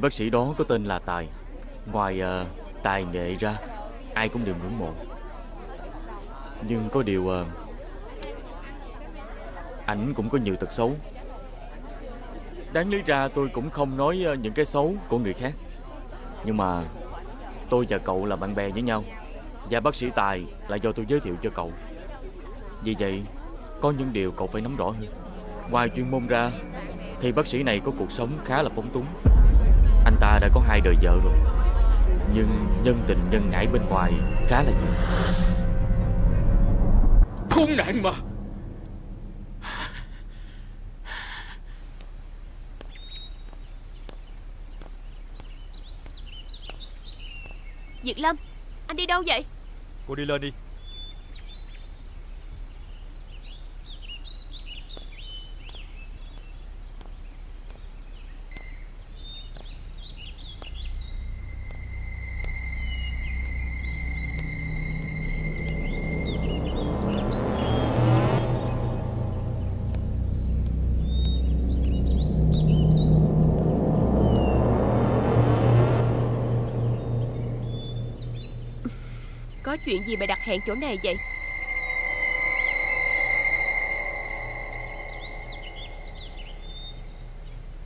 Vị bác sĩ đó có tên là Tài. Ngoài uh, tài nghệ ra Ai cũng đều ngưỡng mộ. Nhưng có điều uh, Ảnh cũng có nhiều tật xấu. Đáng lý ra tôi cũng không nói uh, những cái xấu của người khác. Nhưng mà Tôi và cậu là bạn bè với nhau Và bác sĩ Tài là do tôi giới thiệu cho cậu. Vì vậy Có những điều cậu phải nắm rõ hơn. Ngoài chuyên môn ra Thì bác sĩ này có cuộc sống khá là phóng túng. Anh ta đã có hai đời vợ rồi. Nhưng nhân tình nhân ngãi bên ngoài khá là nhiều. Khốn nạn mà. Việt Lâm Anh đi đâu vậy? Cô đi lên đi chuyện gì mà đặt hẹn chỗ này vậy?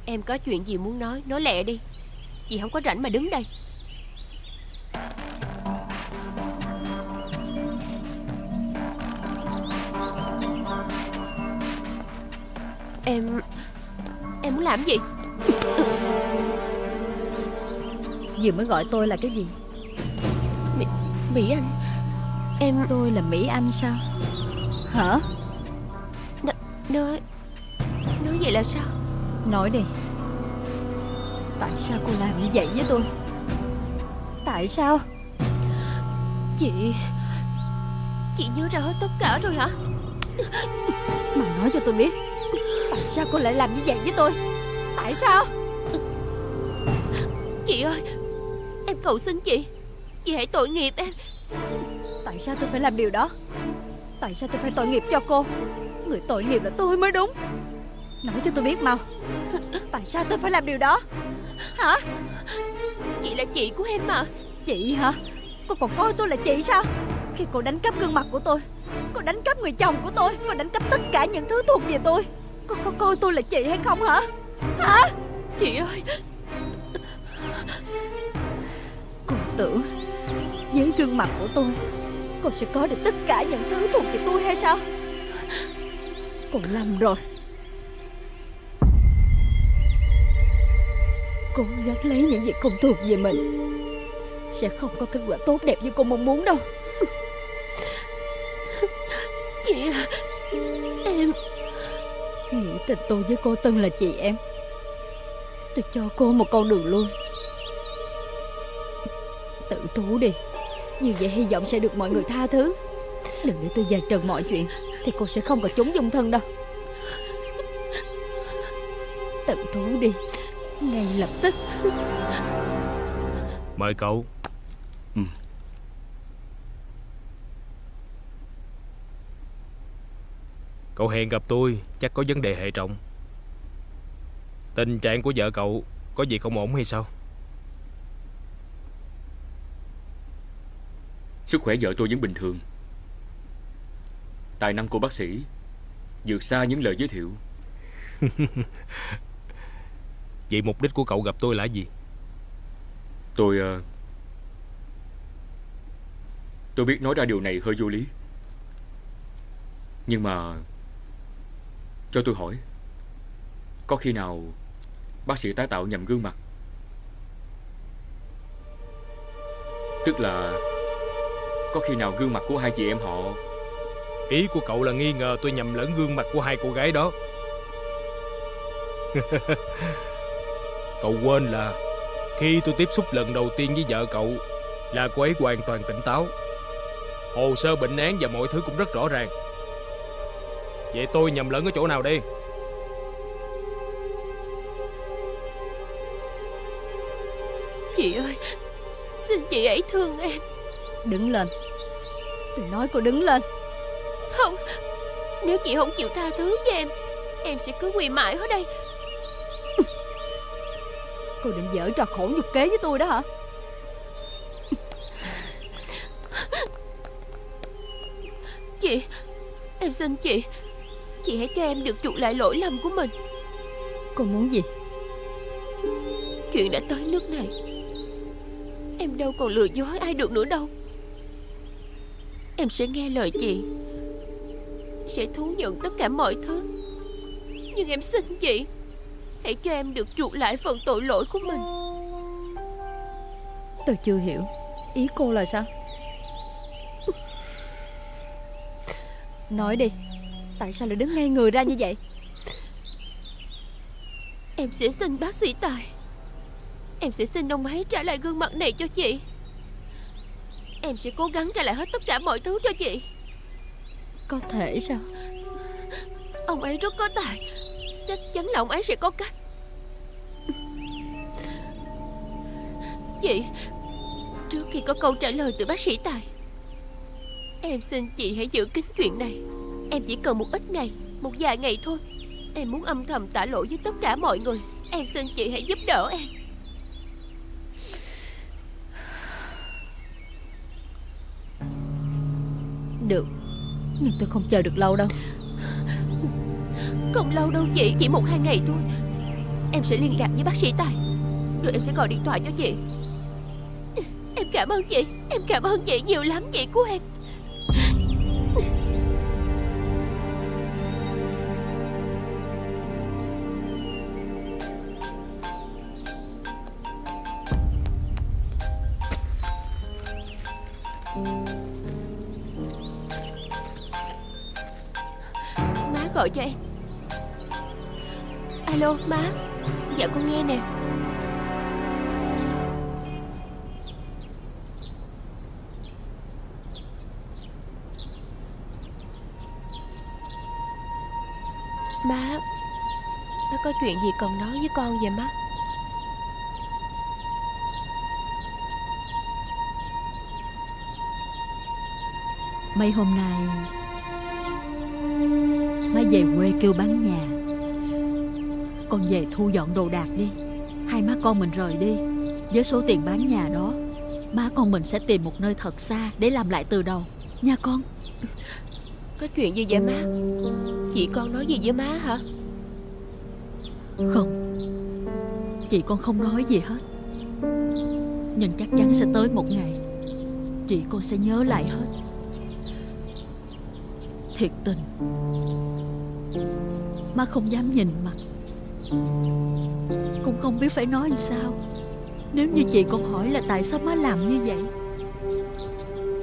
Em có chuyện gì muốn nói Nói lẹ đi. Chị không có rảnh mà đứng đây. Em Em muốn làm gì? Vừa mới gọi tôi là cái gì? Mỹ, Mỹ Anh Em Tôi là Mỹ Anh sao? Hả? N Nói Nói vậy là sao? Nói đi. Tại sao cô làm như vậy với tôi? Tại sao? Chị Chị nhớ ra hết tất cả rồi hả? Mà nói cho tôi biết Tại sao cô lại làm như vậy với tôi? Tại sao? Chị ơi Em cầu xin chị. Chị hãy tội nghiệp em Tại sao tôi phải làm điều đó? Tại sao tôi phải tội nghiệp cho cô? Người tội nghiệp là tôi mới đúng. Nói cho tôi biết mau. Tại sao tôi phải làm điều đó? Hả? Chị là chị của em mà. Chị hả? Cô còn coi tôi là chị sao? Khi cô đánh cắp gương mặt của tôi, Cô đánh cắp người chồng của tôi, Cô đánh cắp tất cả những thứ thuộc về tôi, Cô có coi tôi là chị hay không hả? Hả? Chị ơi! Cô tưởng Với gương mặt của tôi Cô sẽ có được tất cả những thứ thuộc về tôi hay sao? Cô lầm rồi. Cô gắng lấy những gì không thuộc về mình. Sẽ không có kết quả tốt đẹp như cô mong muốn đâu. Chị à Em Nghĩ tình tôi với cô Tân là chị em. Tôi cho cô một con đường lui. Tự thú đi. Như vậy hy vọng sẽ được mọi người tha thứ. Đừng để tôi dàn trần mọi chuyện Thì cô sẽ không còn trốn dung thân đâu. Tự thú đi Ngay lập tức. Mời cậu. Ừ. Cậu hẹn gặp tôi Chắc có vấn đề hệ trọng. Tình trạng của vợ cậu Có gì không ổn hay sao Sức khỏe vợ tôi vẫn bình thường. Tài năng của bác sĩ vượt xa những lời giới thiệu. Vậy mục đích của cậu gặp tôi là gì? Tôi ờ, Tôi biết nói ra điều này hơi vô lý. Nhưng mà Cho tôi hỏi Có khi nào Bác sĩ tái tạo nhầm gương mặt? Tức là Có khi nào gương mặt của hai chị em họ Ý của cậu là nghi ngờ tôi nhầm lẫn gương mặt của hai cô gái đó. Cậu quên là Khi tôi tiếp xúc lần đầu tiên với vợ cậu Là cô ấy hoàn toàn tỉnh táo. Hồ sơ bệnh án và mọi thứ cũng rất rõ ràng. Vậy tôi nhầm lẫn ở chỗ nào đây? Chị ơi Xin chị ấy thương em. Đứng lên Tôi nói cô đứng lên. Không Nếu chị không chịu tha thứ cho em Em sẽ cứ quỳ mãi ở đây. Cô định dở trò khổ nhục kế với tôi đó hả? Chị Em xin chị Chị hãy cho em được chuộc lại lỗi lầm của mình. Cô muốn gì? Chuyện đã tới nước này Em đâu còn lừa dối ai được nữa đâu Em sẽ nghe lời chị. Sẽ thú nhận tất cả mọi thứ. Nhưng em xin chị Hãy cho em được chuộc lại phần tội lỗi của mình. Tôi chưa hiểu. Ý cô là sao? Nói đi. Tại sao lại đứng ngay người ra như vậy? Em sẽ xin bác sĩ Tài. Em sẽ xin ông ấy trả lại gương mặt này cho chị Em sẽ cố gắng trả lại hết tất cả mọi thứ cho chị. Có thể sao? Ông ấy rất có tài. Chắc chắn là ông ấy sẽ có cách. Chị Trước khi có câu trả lời từ bác sĩ Tài Em xin chị hãy giữ kín chuyện này. Em chỉ cần một ít ngày Một vài ngày thôi. Em muốn âm thầm tả lỗi với tất cả mọi người. Em xin chị hãy giúp đỡ em Được. Nhưng tôi không chờ được lâu đâu. Không lâu đâu chị, Chỉ một hai ngày thôi. Em sẽ liên lạc với bác sĩ Tài, Rồi em sẽ gọi điện thoại cho chị. Em cảm ơn chị, Em cảm ơn chị nhiều lắm chị của em. Gọi cho em. Alo, má. Dạ con nghe nè. Má Má có chuyện gì cần nói với con vậy, má? Mấy hôm nay về quê kêu bán nhà. Con về thu dọn đồ đạc đi. Hai má con mình rời đi. Với số tiền bán nhà đó Má con mình sẽ tìm một nơi thật xa Để làm lại từ đầu. Nha con. Có chuyện gì vậy má? Chị con nói gì với má hả? Không. Chị con không nói gì hết. Nhưng chắc chắn sẽ tới một ngày Chị con sẽ nhớ lại hết. Thiệt tình Má không dám nhìn mặt Cũng không biết phải nói làm sao. Nếu như chị con hỏi là tại sao má làm như vậy?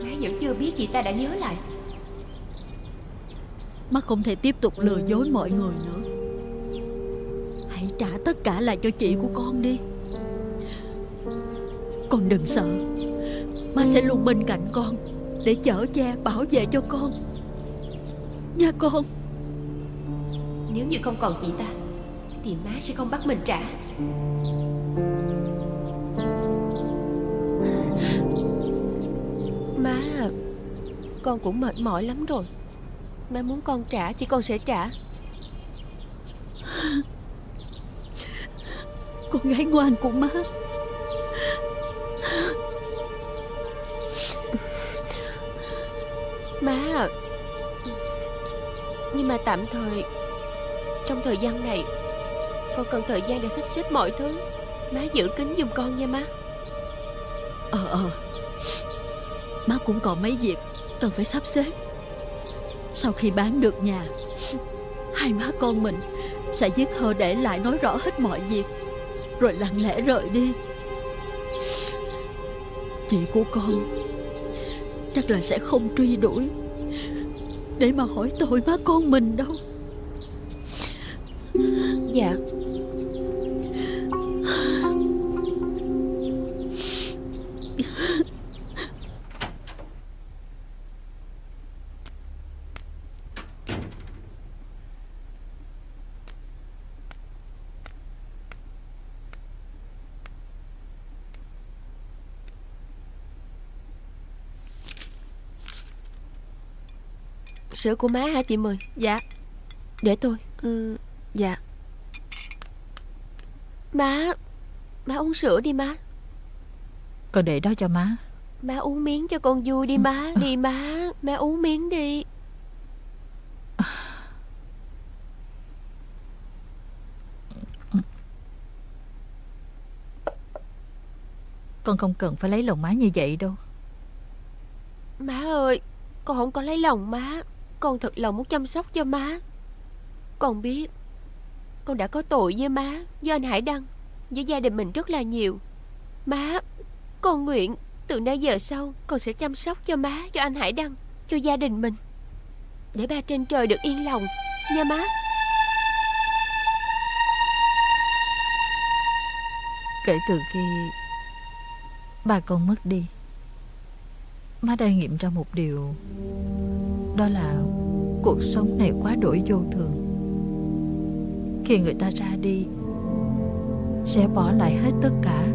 Má vẫn chưa biết chị ta đã nhớ lại. Má không thể tiếp tục lừa dối mọi người nữa. Hãy trả tất cả lại cho chị của con đi. Con đừng sợ. Má sẽ luôn bên cạnh con Để chở che bảo vệ cho con. Nha con Nếu như không còn chị ta Thì má sẽ không bắt mình trả. Má à, Con cũng mệt mỏi lắm rồi. Má muốn con trả thì con sẽ trả. Con gái ngoan của má. Má à Nhưng mà tạm thời trong thời gian này, Con cần thời gian để sắp xếp mọi thứ. Má giữ kín giùm con nha má. Ờ ờ. Má cũng còn mấy việc Cần phải sắp xếp. Sau khi bán được nhà, Hai má con mình Sẽ viết thơ để lại nói rõ hết mọi việc, Rồi lặng lẽ rời đi. Chị của con Chắc là sẽ không truy đuổi Để mà hỏi tội má con mình đâu. Sữa của má hả chị Mười? Dạ. Để tôi. Ừ, Dạ. Má Má uống sữa đi má. Con để đó cho má. Má uống miếng cho con vui đi má Đi má. Má uống miếng đi. Con không cần phải lấy lòng má như vậy đâu. Má ơi Con không có lấy lòng má con thật lòng muốn chăm sóc cho má. Con biết, Con đã có tội với má Với anh Hải Đăng, Với gia đình mình rất là nhiều. Má, Con nguyện Từ nay giờ sau Con sẽ chăm sóc cho má, Cho anh Hải Đăng, Cho gia đình mình. Để ba trên trời được yên lòng, Nha má. Kể từ khi Ba con mất đi, Má đã nghiệm ra một điều đó là Cuộc sống này quá đổi vô thường. Khi người ta ra đi, Sẽ bỏ lại hết tất cả.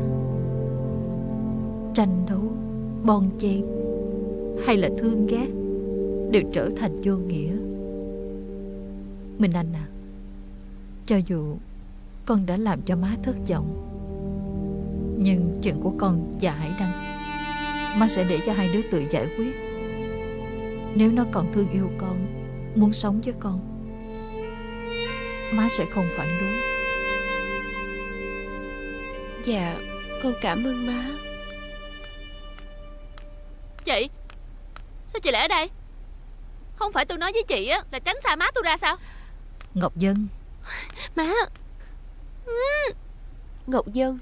Tranh đấu, Bon chen, Hay là thương ghét, Đều trở thành vô nghĩa. Minh Anh à Cho dù Con đã làm cho má thất vọng, nhưng chuyện của con và Hải Đăng, Má sẽ để cho hai đứa tự giải quyết. Nếu nó còn thương yêu con Muốn sống với con Má sẽ không phản đối. Dạ Con cảm ơn má. Chị Sao chị lại ở đây? Không phải tôi nói với chị á Là tránh xa má tôi ra sao? Ngọc Dân. Má. Ngọc Dân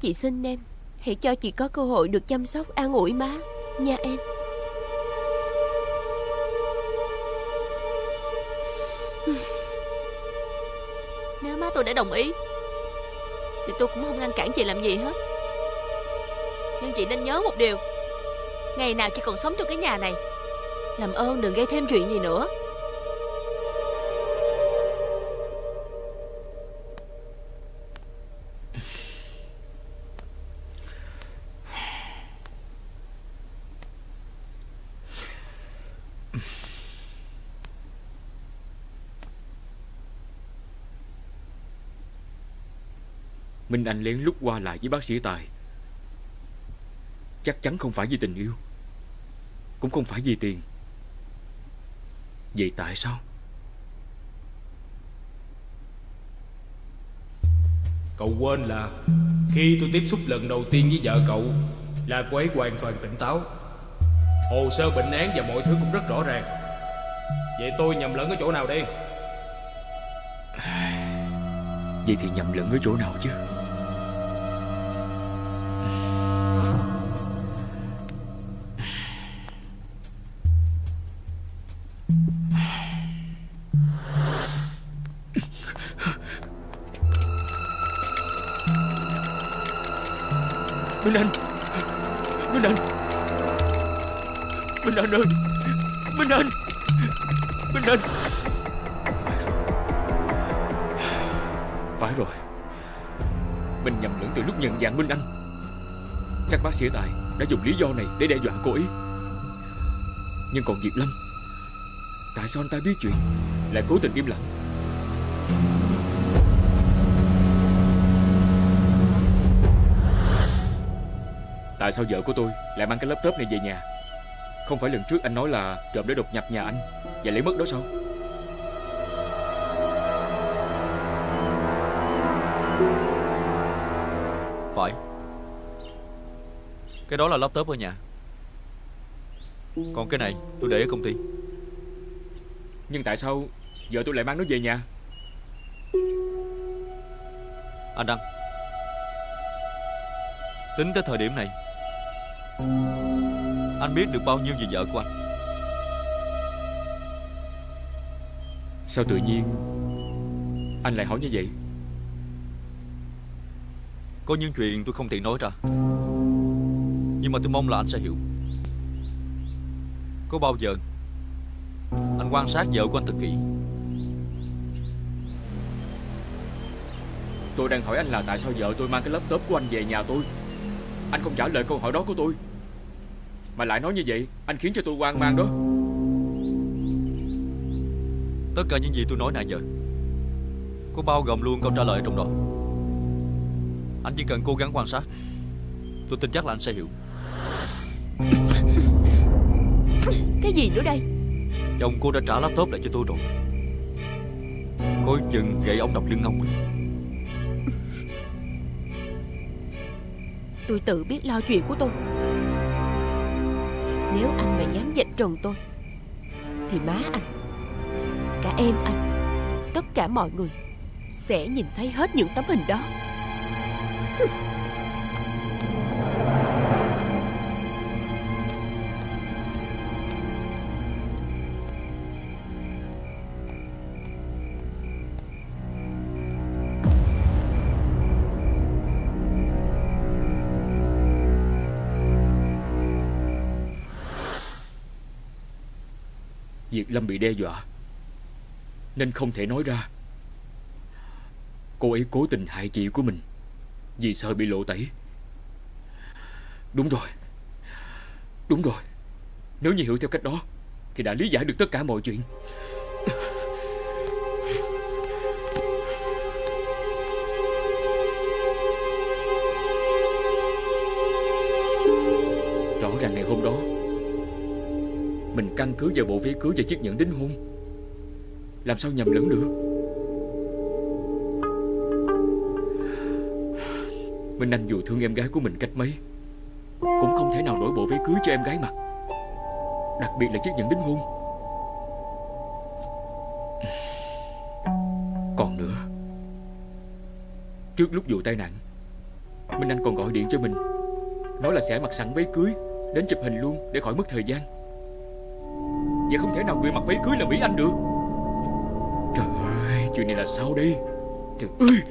Chị xin em Hãy cho chị có cơ hội được chăm sóc an ủi má Nha em Nếu má tôi đã đồng ý, Thì tôi cũng không ngăn cản chị làm gì hết. Nhưng chị nên nhớ một điều. Ngày nào chị còn sống trong cái nhà này, Làm ơn đừng gây thêm chuyện gì nữa. Minh Anh lén lút qua lại với bác sĩ Tài. Chắc chắn không phải vì tình yêu. Cũng không phải vì tiền. Vậy tại sao? Cậu quên là Khi tôi tiếp xúc lần đầu tiên với vợ cậu Là cô ấy hoàn toàn tỉnh táo. Hồ sơ bệnh án và mọi thứ cũng rất rõ ràng. Vậy tôi nhầm lẫn ở chỗ nào đây? Vậy thì nhầm lẫn ở chỗ nào chứ lý do này để đe dọa cô ấy. Nhưng còn Diệp Lâm, Tại sao anh ta biết chuyện, Lại cố tình im lặng? Tại sao vợ của tôi lại mang cái laptop này về nhà? Không phải lần trước anh nói là trộm để đột nhập nhà anh Và lấy mất đó sao? Cái đó là laptop ở nhà Còn cái này tôi để ở công ty. Nhưng tại sao vợ tôi lại mang nó về nhà? Anh Đăng Tính tới thời điểm này Anh biết được bao nhiêu về vợ của anh? Sao tự nhiên Anh lại hỏi như vậy? Có những chuyện tôi không tiện nói ra Nhưng mà tôi mong là anh sẽ hiểu. Có bao giờ Anh quan sát vợ của anh thật kỹ? Tôi đang hỏi anh là tại sao vợ tôi mang cái laptop của anh về nhà tôi? Anh không trả lời câu hỏi đó của tôi. Mà lại nói như vậy Anh khiến cho tôi hoang mang đó. Tất cả những gì tôi nói nãy giờ Có bao gồm luôn câu trả lời trong đó. Anh chỉ cần cố gắng quan sát. Tôi tin chắc là anh sẽ hiểu Cái gì nữa đây? Chồng cô đã trả laptop lại cho tôi rồi. Coi chừng gậy ông đập lưng ông Tôi tự biết lo chuyện của tôi. Nếu anh mà dám dạch trần tôi Thì má anh Cả em anh Tất cả mọi người Sẽ nhìn thấy hết những tấm hình đó Lâm bị đe dọa. Nên không thể nói ra. Cô ấy cố tình hại chị của mình Vì sợ bị lộ tẩy. Đúng rồi. Đúng rồi. Nếu như hiểu theo cách đó, Thì đã lý giải được tất cả mọi chuyện. Rõ ràng ngày hôm đó mình căn cứ vào bộ phía cưới và chiếc nhẫn đính hôn. Làm sao nhầm lẫn được? Minh Anh dù thương em gái của mình cách mấy, Cũng không thể nào đổi bộ váy cưới cho em gái mặc Đặc biệt là chiếc nhẫn đính hôn. Còn nữa, Trước lúc vụ tai nạn, Minh Anh còn gọi điện cho mình. Nói là sẽ mặc sẵn váy cưới, Đến chụp hình luôn để khỏi mất thời gian. Vậy không thể nào người mặc váy cưới là Mỹ Anh được. Trời ơi, Chuyện này là sao đi? Trời ơi.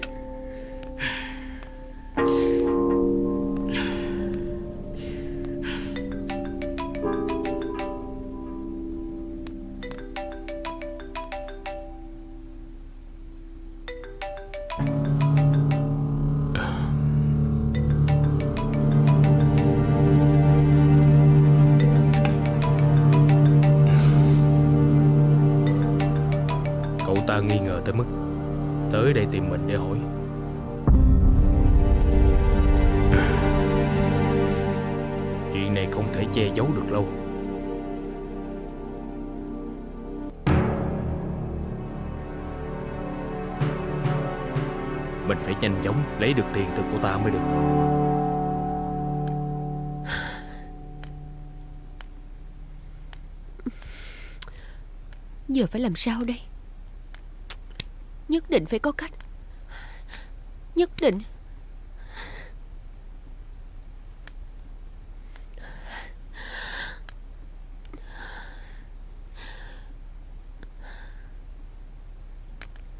Làm sao đây? Nhất định phải có cách. Nhất định.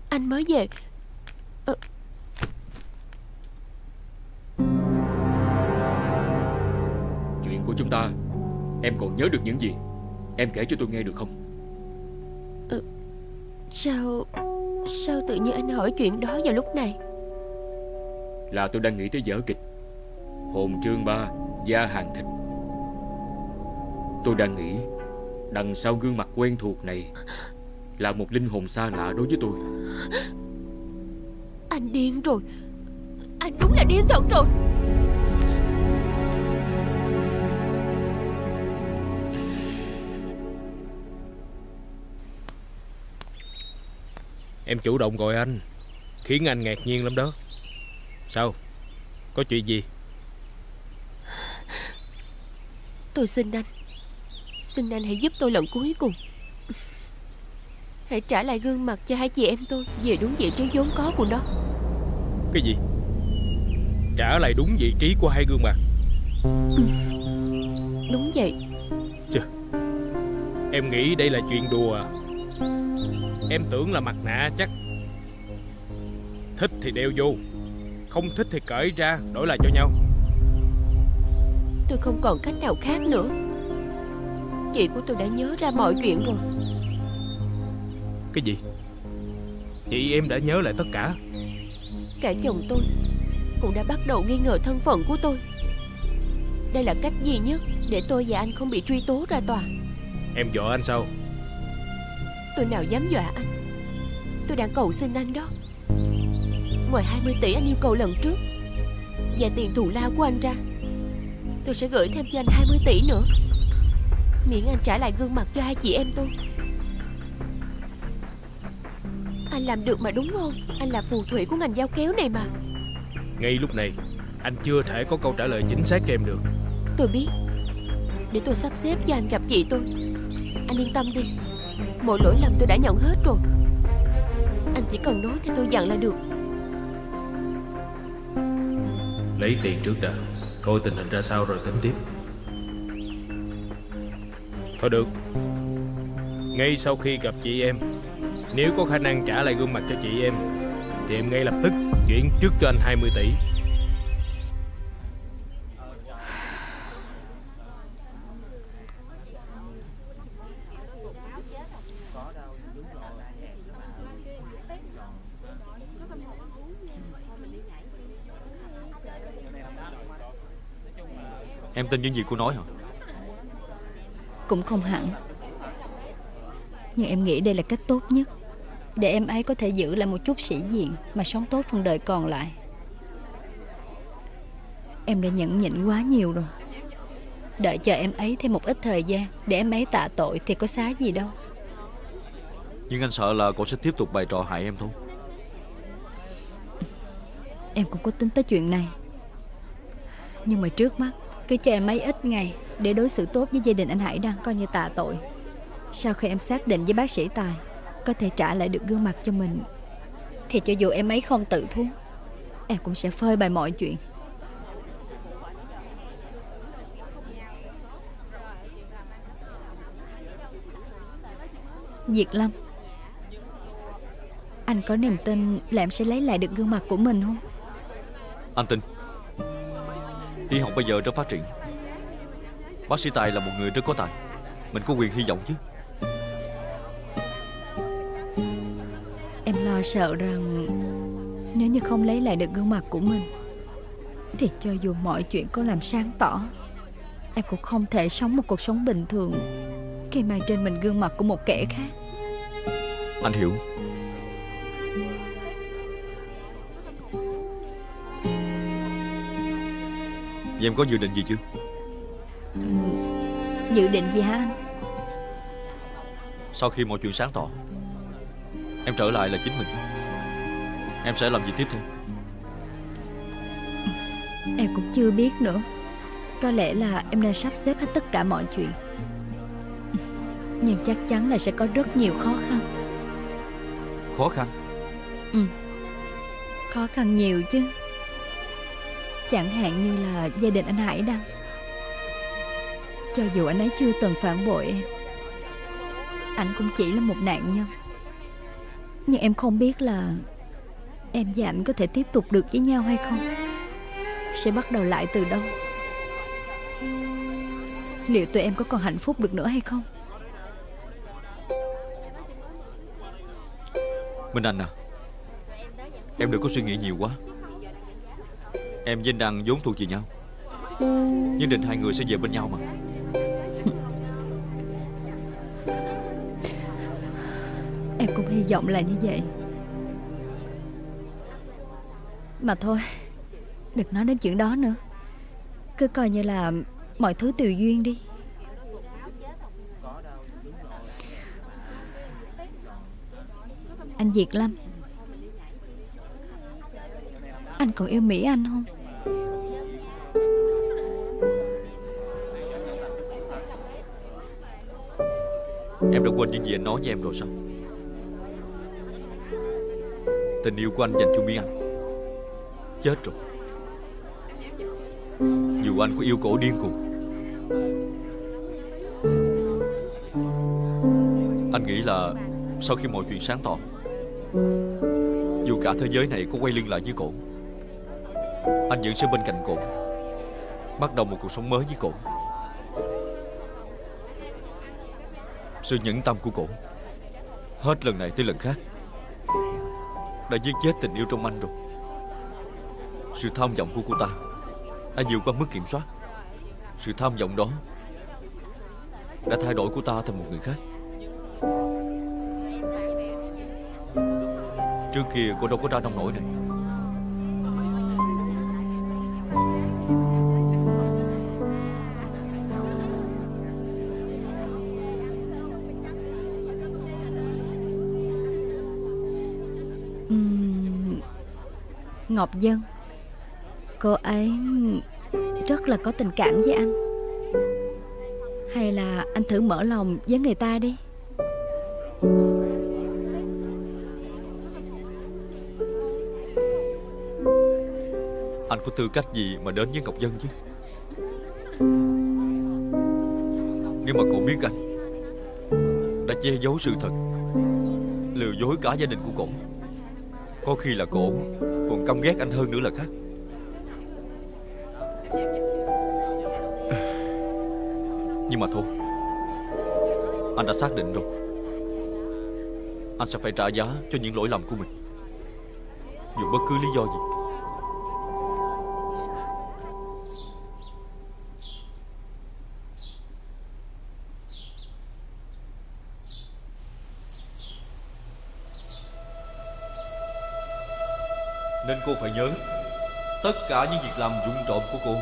Anh mới về. Ờ, Chuyện của chúng ta Em còn nhớ được những gì? Em kể cho tôi nghe được không? Sao Sao tự nhiên anh hỏi chuyện đó vào lúc này? Là tôi đang nghĩ tới vở kịch. Hồn chương ba Da hàng thịt. Tôi đang nghĩ Đằng sau gương mặt quen thuộc này Là một linh hồn xa lạ đối với tôi. Anh điên rồi. Anh đúng là điên thật rồi Em chủ động gọi anh. Khiến anh ngạc nhiên lắm đó. Sao? Có chuyện gì? Tôi xin anh. Xin anh hãy giúp tôi lần cuối cùng. Hãy trả lại gương mặt cho hai chị em tôi Về đúng vị trí vốn có của nó. Cái gì? Trả lại đúng vị trí của hai gương mặt. Đúng vậy. Em nghĩ đây là chuyện đùa à Em tưởng là mặt nạ chắc. Thích thì đeo vô. Không thích thì cởi ra Đổi lại cho nhau. Tôi không còn cách nào khác nữa. Chị của tôi đã nhớ ra mọi chuyện rồi. Cái gì? Chị em đã nhớ lại tất cả. Cả chồng tôi Cũng đã bắt đầu nghi ngờ thân phận của tôi. Đây là cách duy nhất Để tôi và anh không bị truy tố ra tòa. Em dọa anh sao Tôi nào dám dọa anh? Tôi đang cầu xin anh đó. Ngoài 20 tỷ anh yêu cầu lần trước Và tiền thù lao của anh ra Tôi sẽ gửi thêm cho anh 20 tỷ nữa. Miễn anh trả lại gương mặt cho hai chị em tôi. Anh làm được mà đúng không? Anh là phù thủy của ngành giao kéo này mà. Ngay lúc này Anh chưa thể có câu trả lời chính xác cho em được. Tôi biết. Để tôi sắp xếp cho anh gặp chị tôi. Anh yên tâm đi Mọi lỗi lầm tôi đã nhận hết rồi. Anh chỉ cần nói theo tôi dặn là được. Lấy tiền trước đã. Coi tình hình ra sao rồi tính tiếp. Thôi được. Ngay sau khi gặp chị em Nếu có khả năng trả lại gương mặt cho chị em Thì em ngay lập tức chuyển trước cho anh 20 tỷ Em tin những gì cô nói hả? Cũng không hẳn. Nhưng em nghĩ đây là cách tốt nhất Để em ấy có thể giữ lại một chút sĩ diện Mà sống tốt phần đời còn lại. Em đã nhẫn nhịn quá nhiều rồi. Đợi chờ em ấy thêm một ít thời gian Để em ấy tạ tội thì có xá gì đâu. Nhưng anh sợ là cô sẽ tiếp tục bày trò hại em thôi. Em cũng có tính tới chuyện này. Nhưng mà trước mắt cứ cho em mấy ít ngày Để đối xử tốt với gia đình anh Hải đang Coi như tạ tội. Sau khi em xác định với bác sĩ Tài, Có thể trả lại được gương mặt cho mình, Thì cho dù em ấy không tự thú, Em cũng sẽ phơi bày mọi chuyện. Diệt Lâm, Anh có niềm tin là em sẽ lấy lại được gương mặt của mình không? Anh tin. Y học bây giờ rất phát triển. Bác sĩ Tài là một người rất có tài. Mình có quyền hy vọng chứ. Em lo sợ rằng Nếu như không lấy lại được gương mặt của mình Thì cho dù mọi chuyện có làm sáng tỏ Em cũng không thể sống một cuộc sống bình thường Khi mang trên mình gương mặt của một kẻ khác. Anh hiểu Vậy em có dự định gì chưa? Dự định gì hả anh? Sau khi mọi chuyện sáng tỏ Em trở lại là chính mình. Em sẽ làm gì tiếp theo? Em cũng chưa biết nữa. Có lẽ là em đang sắp xếp hết tất cả mọi chuyện. Nhưng chắc chắn là sẽ có rất nhiều khó khăn. Khó khăn? Khó khăn nhiều chứ Chẳng hạn như là gia đình anh Hải đang Cho dù anh ấy chưa từng phản bội em, Anh cũng chỉ là một nạn nhân. Nhưng em không biết là Em và anh có thể tiếp tục được với nhau hay không. Sẽ bắt đầu lại từ đâu? Liệu tụi em có còn hạnh phúc được nữa hay không? Minh Anh à Em đừng có suy nghĩ nhiều quá. Em với anh Đăng vốn thuộc về nhau. Nhất định hai người sẽ về bên nhau mà. Em cũng hy vọng là như vậy. Mà thôi, Đừng nói đến chuyện đó nữa. Cứ coi như là mọi thứ tùy duyên đi. Anh Việt Lâm anh còn yêu Mỹ Anh không? Em đã quên những gì anh nói với em rồi sao? Tình yêu của anh dành cho Mỹ Anh. Chết rồi. Dù anh có yêu cổ điên cuồng, Anh nghĩ là Sau khi mọi chuyện sáng tỏ, Dù cả thế giới này có quay lưng lại với cổ anh vẫn sẽ bên cạnh cổ Bắt đầu một cuộc sống mới với cổ Sự nhẫn tâm của cổ Hết lần này tới lần khác. Đã giết chết tình yêu trong anh rồi. Sự tham vọng của cô ta Đã nhiều qua mức kiểm soát. Sự tham vọng đó Đã thay đổi cô ta thành một người khác. Trước kia cô đâu có ra nông nổi này. Ngọc Dân. Cô ấy rất là có tình cảm với anh. Hay là anh thử mở lòng với người ta đi. Anh có tư cách gì mà đến với Ngọc Dân chứ? Nếu mà cậu biết anh, Đã che giấu sự thật, Lừa dối cả gia đình của cậu Có khi là cậu còn căm ghét anh hơn nữa là khác. Nhưng mà thôi, Anh đã xác định rồi. Anh sẽ phải trả giá cho những lỗi lầm của mình. Dù bất cứ lý do gì. Cô phải nhớ. Tất cả những việc làm vụng trộm của cô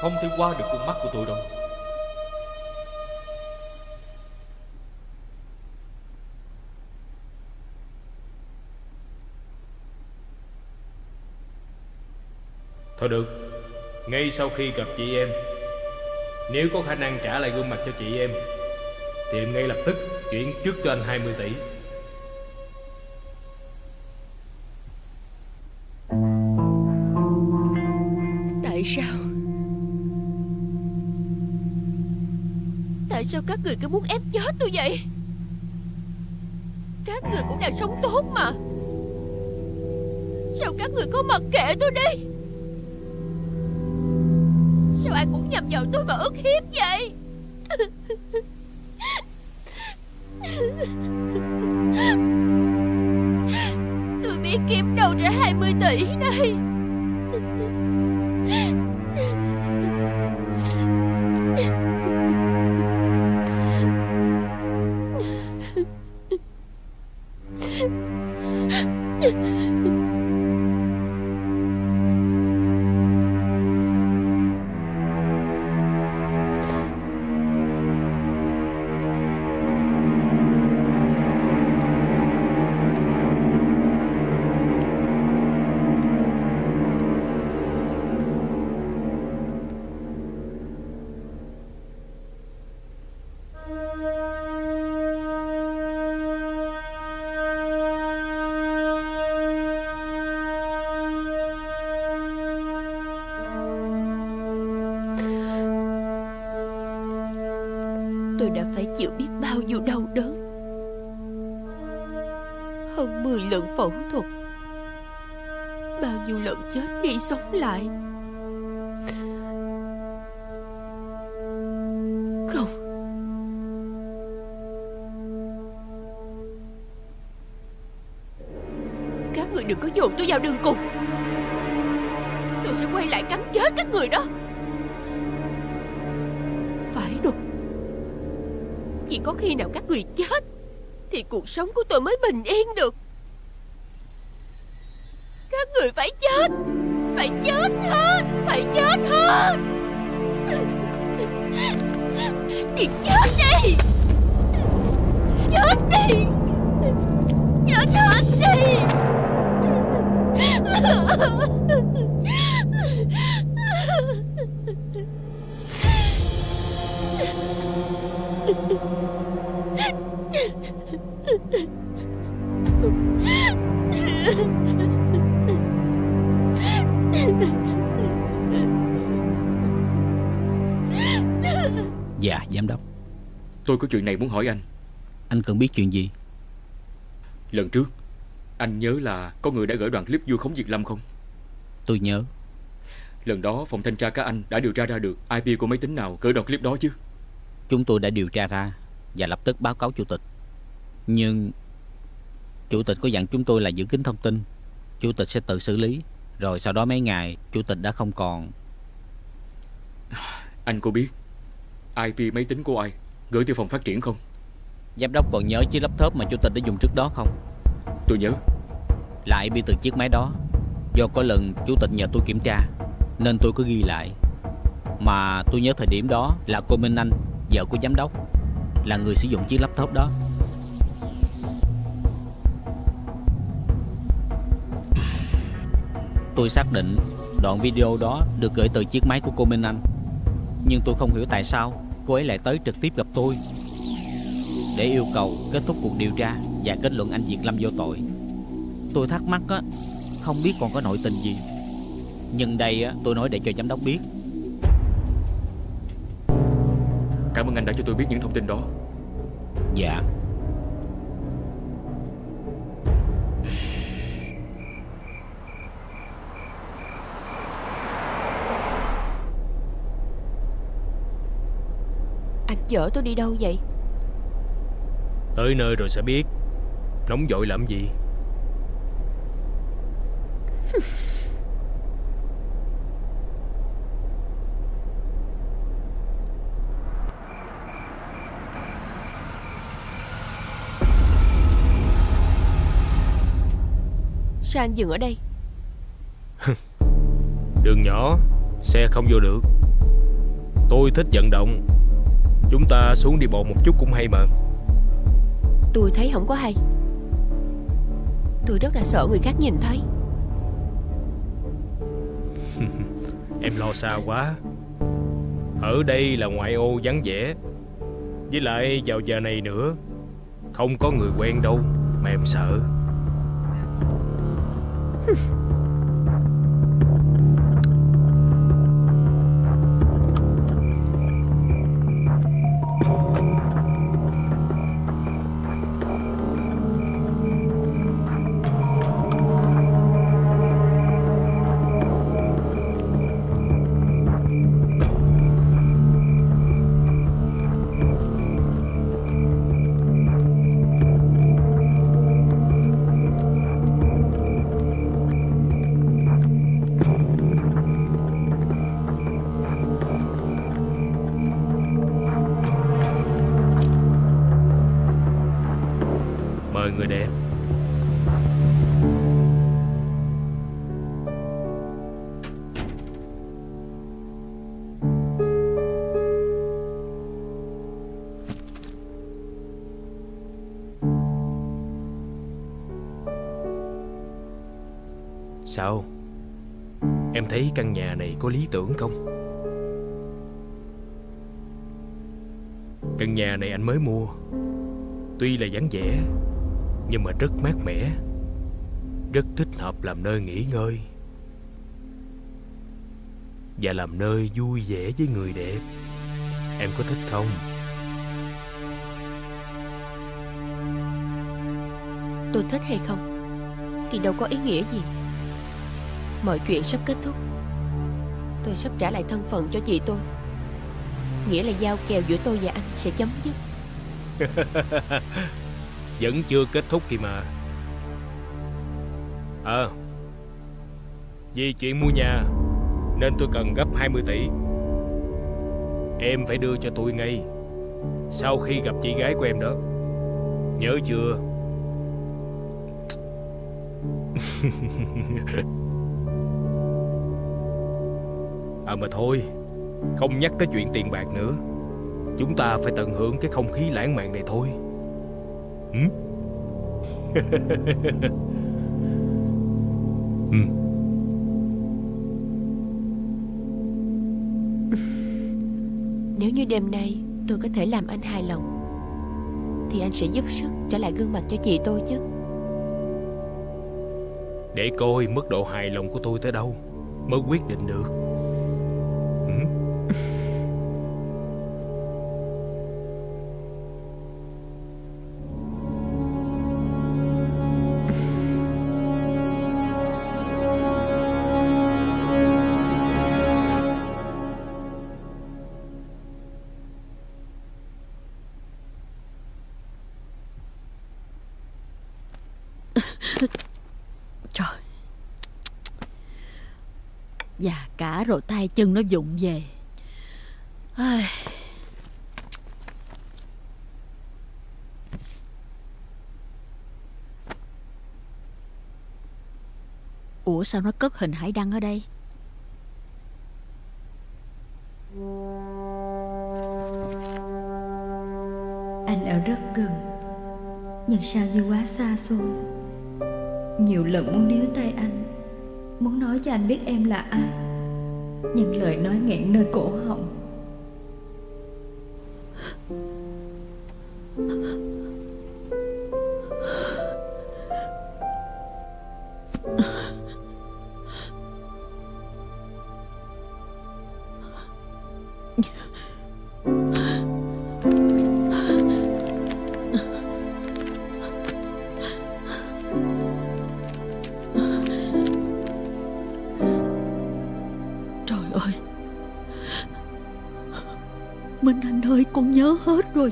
Không thể qua được con mắt của tôi đâu. Thôi được, Ngay sau khi gặp chị em, Nếu có khả năng trả lại gương mặt cho chị em, Thì em ngay lập tức chuyển trước cho anh 20 tỷ. Các người cứ muốn ép chết tôi vậy? Các người cũng đang sống tốt mà. Sao các người có mặc kệ tôi đi? Sao ai cũng nhầm vào tôi mà ức hiếp vậy? Tôi biết kiếm đâu ra 20 tỷ đây lại. Không. Các người đừng có dồn tôi vào đường cùng. Tôi sẽ quay lại cắn chết các người đó. Phải rồi. Chỉ có khi nào các người chết, Thì cuộc sống của tôi mới bình yên được. Tôi có chuyện này muốn hỏi anh. Anh cần biết chuyện gì? Lần trước Anh nhớ là có người đã gửi đoạn clip vu khống Việt Lâm không? Tôi nhớ. Lần đó phòng thanh tra các anh đã điều tra ra được IP của máy tính nào gửi đoạn clip đó chứ? Chúng tôi đã điều tra ra Và lập tức báo cáo chủ tịch. Nhưng Chủ tịch có dặn chúng tôi là giữ kín thông tin. Chủ tịch sẽ tự xử lý. Rồi sau đó mấy ngày Chủ tịch đã không còn. Anh có biết IP máy tính của ai Gửi từ phòng phát triển không? Giám đốc còn nhớ chiếc laptop mà chủ tịch đã dùng trước đó không? Tôi nhớ. Lại bị từ chiếc máy đó. Do có lần chủ tịch nhờ tôi kiểm tra Nên tôi có ghi lại. Mà tôi nhớ thời điểm đó là cô Minh Anh Vợ của giám đốc Là người sử dụng chiếc laptop đó. Tôi xác định đoạn video đó được gửi từ chiếc máy của cô Minh Anh. Nhưng tôi không hiểu tại sao cô ấy lại tới trực tiếp gặp tôi Để yêu cầu kết thúc cuộc điều tra và kết luận anh Việt Lâm vô tội. Tôi thắc mắc á Không biết còn có nội tình gì. Nhưng đây á tôi nói để cho giám đốc biết. Cảm ơn anh đã cho tôi biết những thông tin đó. Dạ Chở tôi đi đâu vậy? Tới nơi rồi sẽ biết. Nóng vội làm gì? Sao anh dừng ở đây? Đường nhỏ Xe không vô được. Tôi thích vận động Chúng ta xuống đi bộ một chút cũng hay mà. Tôi thấy không có hay. Tôi rất là sợ người khác nhìn thấy. Em lo xa quá. Ở đây là ngoại ô vắng vẻ. Với lại vào giờ này nữa Không có người quen đâu Mà em sợ căn nhà này có lý tưởng không? Căn nhà này anh mới mua. Tuy là vắng vẻ, Nhưng mà rất mát mẻ. Rất thích hợp làm nơi nghỉ ngơi. Và làm nơi vui vẻ với người đẹp. Em có thích không? Tôi thích hay không? Thì đâu có ý nghĩa gì. Mọi chuyện sắp kết thúc. Tôi sắp trả lại thân phận cho chị tôi. Nghĩa là giao kèo giữa tôi và anh sẽ chấm dứt. Vẫn chưa kết thúc kìa mà. Ờ Vì chuyện mua nhà Nên tôi cần gấp 20 tỷ. Em phải đưa cho tôi ngay Sau khi gặp chị gái của em đó. Nhớ chưa? À mà thôi Không nhắc tới chuyện tiền bạc nữa Chúng ta phải tận hưởng cái không khí lãng mạn này thôi ừ? ừ. Nếu như đêm nay tôi có thể làm anh hài lòng Thì anh sẽ giúp sức trả lại gương mặt cho chị tôi chứ Để coi mức độ hài lòng của tôi tới đâu Mới quyết định được Già rồi tay, chân nó dụng về. Ai... Ủa, sao nó cất hình hải đăng ở đây? Anh ở rất gần, Nhưng sao như quá xa xôi? Nhiều lần muốn níu tay anh, Muốn nói cho anh biết em là ai những lời nói nghẹn nơi cổ họng.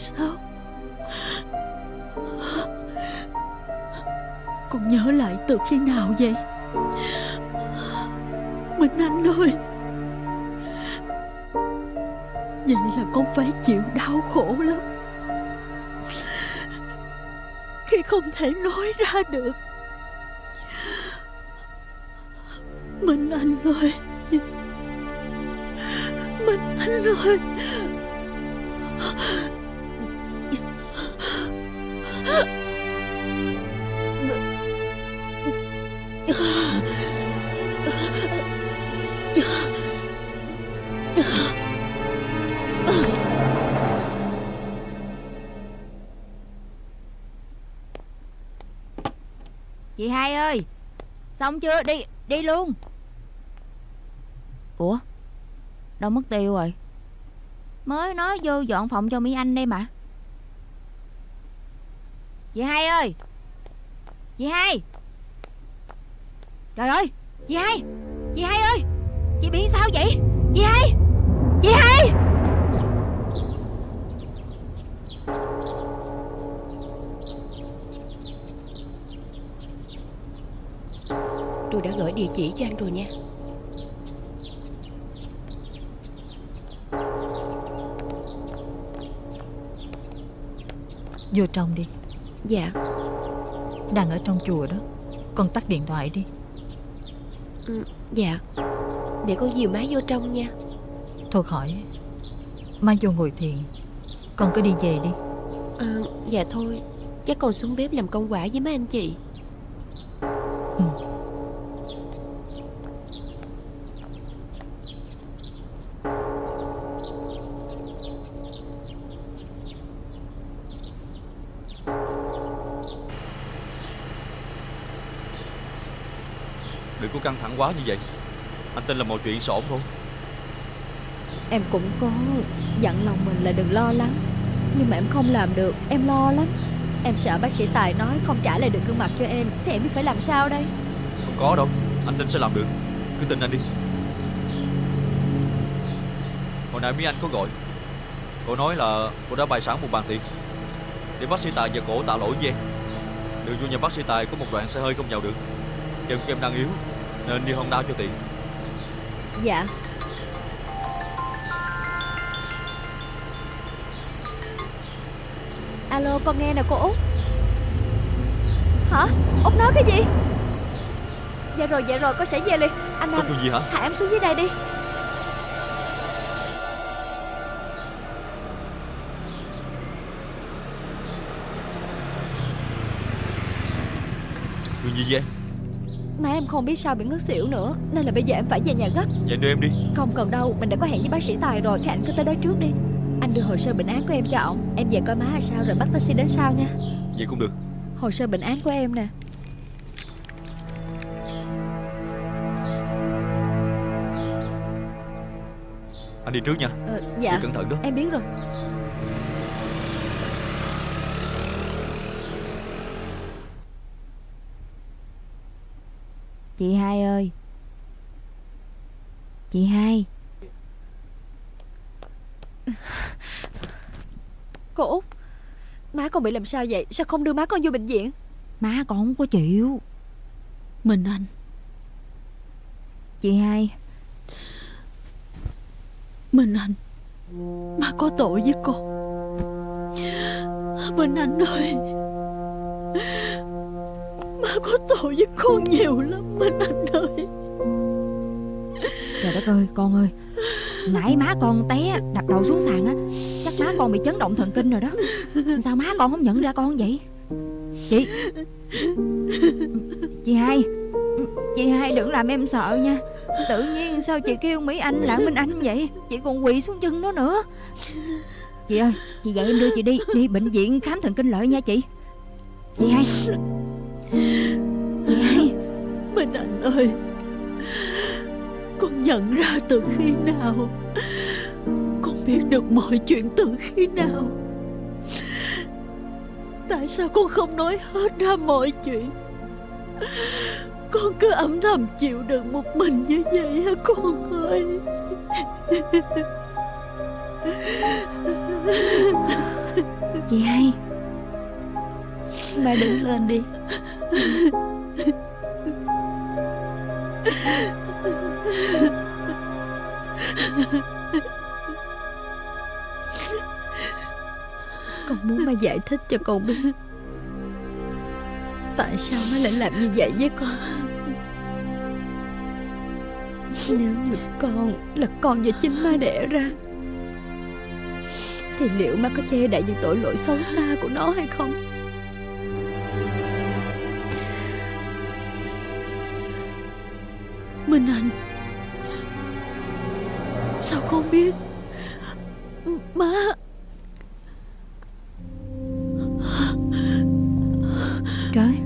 Sao? Con nhớ lại từ khi nào vậy? Minh Anh ơi! Vậy là con phải chịu đau khổ lắm. Khi không thể nói ra được. Xong chưa? Đi đi luôn. Ủa? Đâu mất tiêu rồi? Mới nói vô dọn phòng cho Mỹ Anh đây mà. Chị hai ơi! Chị hai! Trời ơi! Chị hai! Chị hai ơi! Chị bị sao vậy? Chị hai! Chị hai! Tôi đã gửi địa chỉ cho anh rồi nha. Vô trong đi. Dạ. Đang ở trong chùa đó. Con tắt điện thoại đi. Ừ, Dạ. Để con dìu má vô trong nha. Thôi khỏi. Mai vô ngồi thiền. Con cứ đi về đi. À, Dạ thôi. Chắc con xuống bếp làm công quả với mấy anh chị Thẳng quá như vậy? Anh tin là mọi chuyện sẽ ổn thôi. Em cũng có dặn lòng mình là đừng lo lắng. Nhưng mà em không làm được Em lo lắm. Em sợ bác sĩ Tài nói không trả lại được gương mặt cho em Thì em biết phải làm sao đây? Không có đâu Anh tin sẽ làm được. Cứ tin anh đi. Hồi nãy Mỹ Anh có gọi. Cô nói là cô đã bày sẵn một bàn tiệc. Để bác sĩ Tài và cổ tạ lỗi với em. Đường vô nhà bác sĩ Tài có một đoạn xe hơi không vào được. Chân của em đang yếu Nên đi Honda cho tiện. Dạ. Alo con nghe nè cô Út. Hả? Út nói cái gì? Dạ rồi dạ rồi con sẽ về liền. Anh chuyện gì hả? thả em xuống dưới đây đi. Chuyện gì vậy không biết sao bị ngất xỉu nữa Nên là bây giờ em phải về nhà gấp. Vậy đưa em đi. Không cần đâu Mình đã có hẹn với bác sĩ Tài rồi Thì anh cứ tới đó trước đi. Anh đưa hồ sơ bệnh án của em cho ổng Em về coi má là sao rồi bắt taxi đến sau nha. Vậy cũng được. Hồ sơ bệnh án của em nè. Anh đi trước nha. Ờ, Đi Dạ cẩn thận đó. Em biết rồi Chị hai ơi. Chị hai. Cô Út Má con bị làm sao vậy? Sao không đưa má con vô bệnh viện? Má con không có chịu. Minh Anh. Chị hai. Minh Anh. Má có tội với con. Minh Anh ơi Má có tội với con nhiều lắm Minh Anh ơi. Trời đất ơi, con ơi. Nãy má con té, đập đầu xuống sàn á. Chắc má con bị chấn động thần kinh rồi đó. Sao má con không nhận ra con vậy? Chị. Chị hai. Chị hai đừng làm em sợ nha. Tự nhiên sao chị kêu Mỹ Anh là Minh Anh vậy? Chị còn quỳ xuống chân nó nữa. Chị ơi, Chị dạy em đưa chị đi Đi bệnh viện khám thần kinh lợi nha chị. Chị hai ơi. Con nhận ra từ khi nào? Con biết được mọi chuyện từ khi nào? Tại sao con không nói hết ra mọi chuyện? Con cứ âm thầm chịu đựng một mình như vậy hả con ơi? Chị hai Ba đứng lên đi. Con muốn ba giải thích cho con biết Tại sao má lại làm như vậy với con. Nếu như con là con do chính má đẻ ra, Thì liệu má có che đậy những tội lỗi xấu xa của nó hay không? Minh Anh Sao con biết? Má. Trời.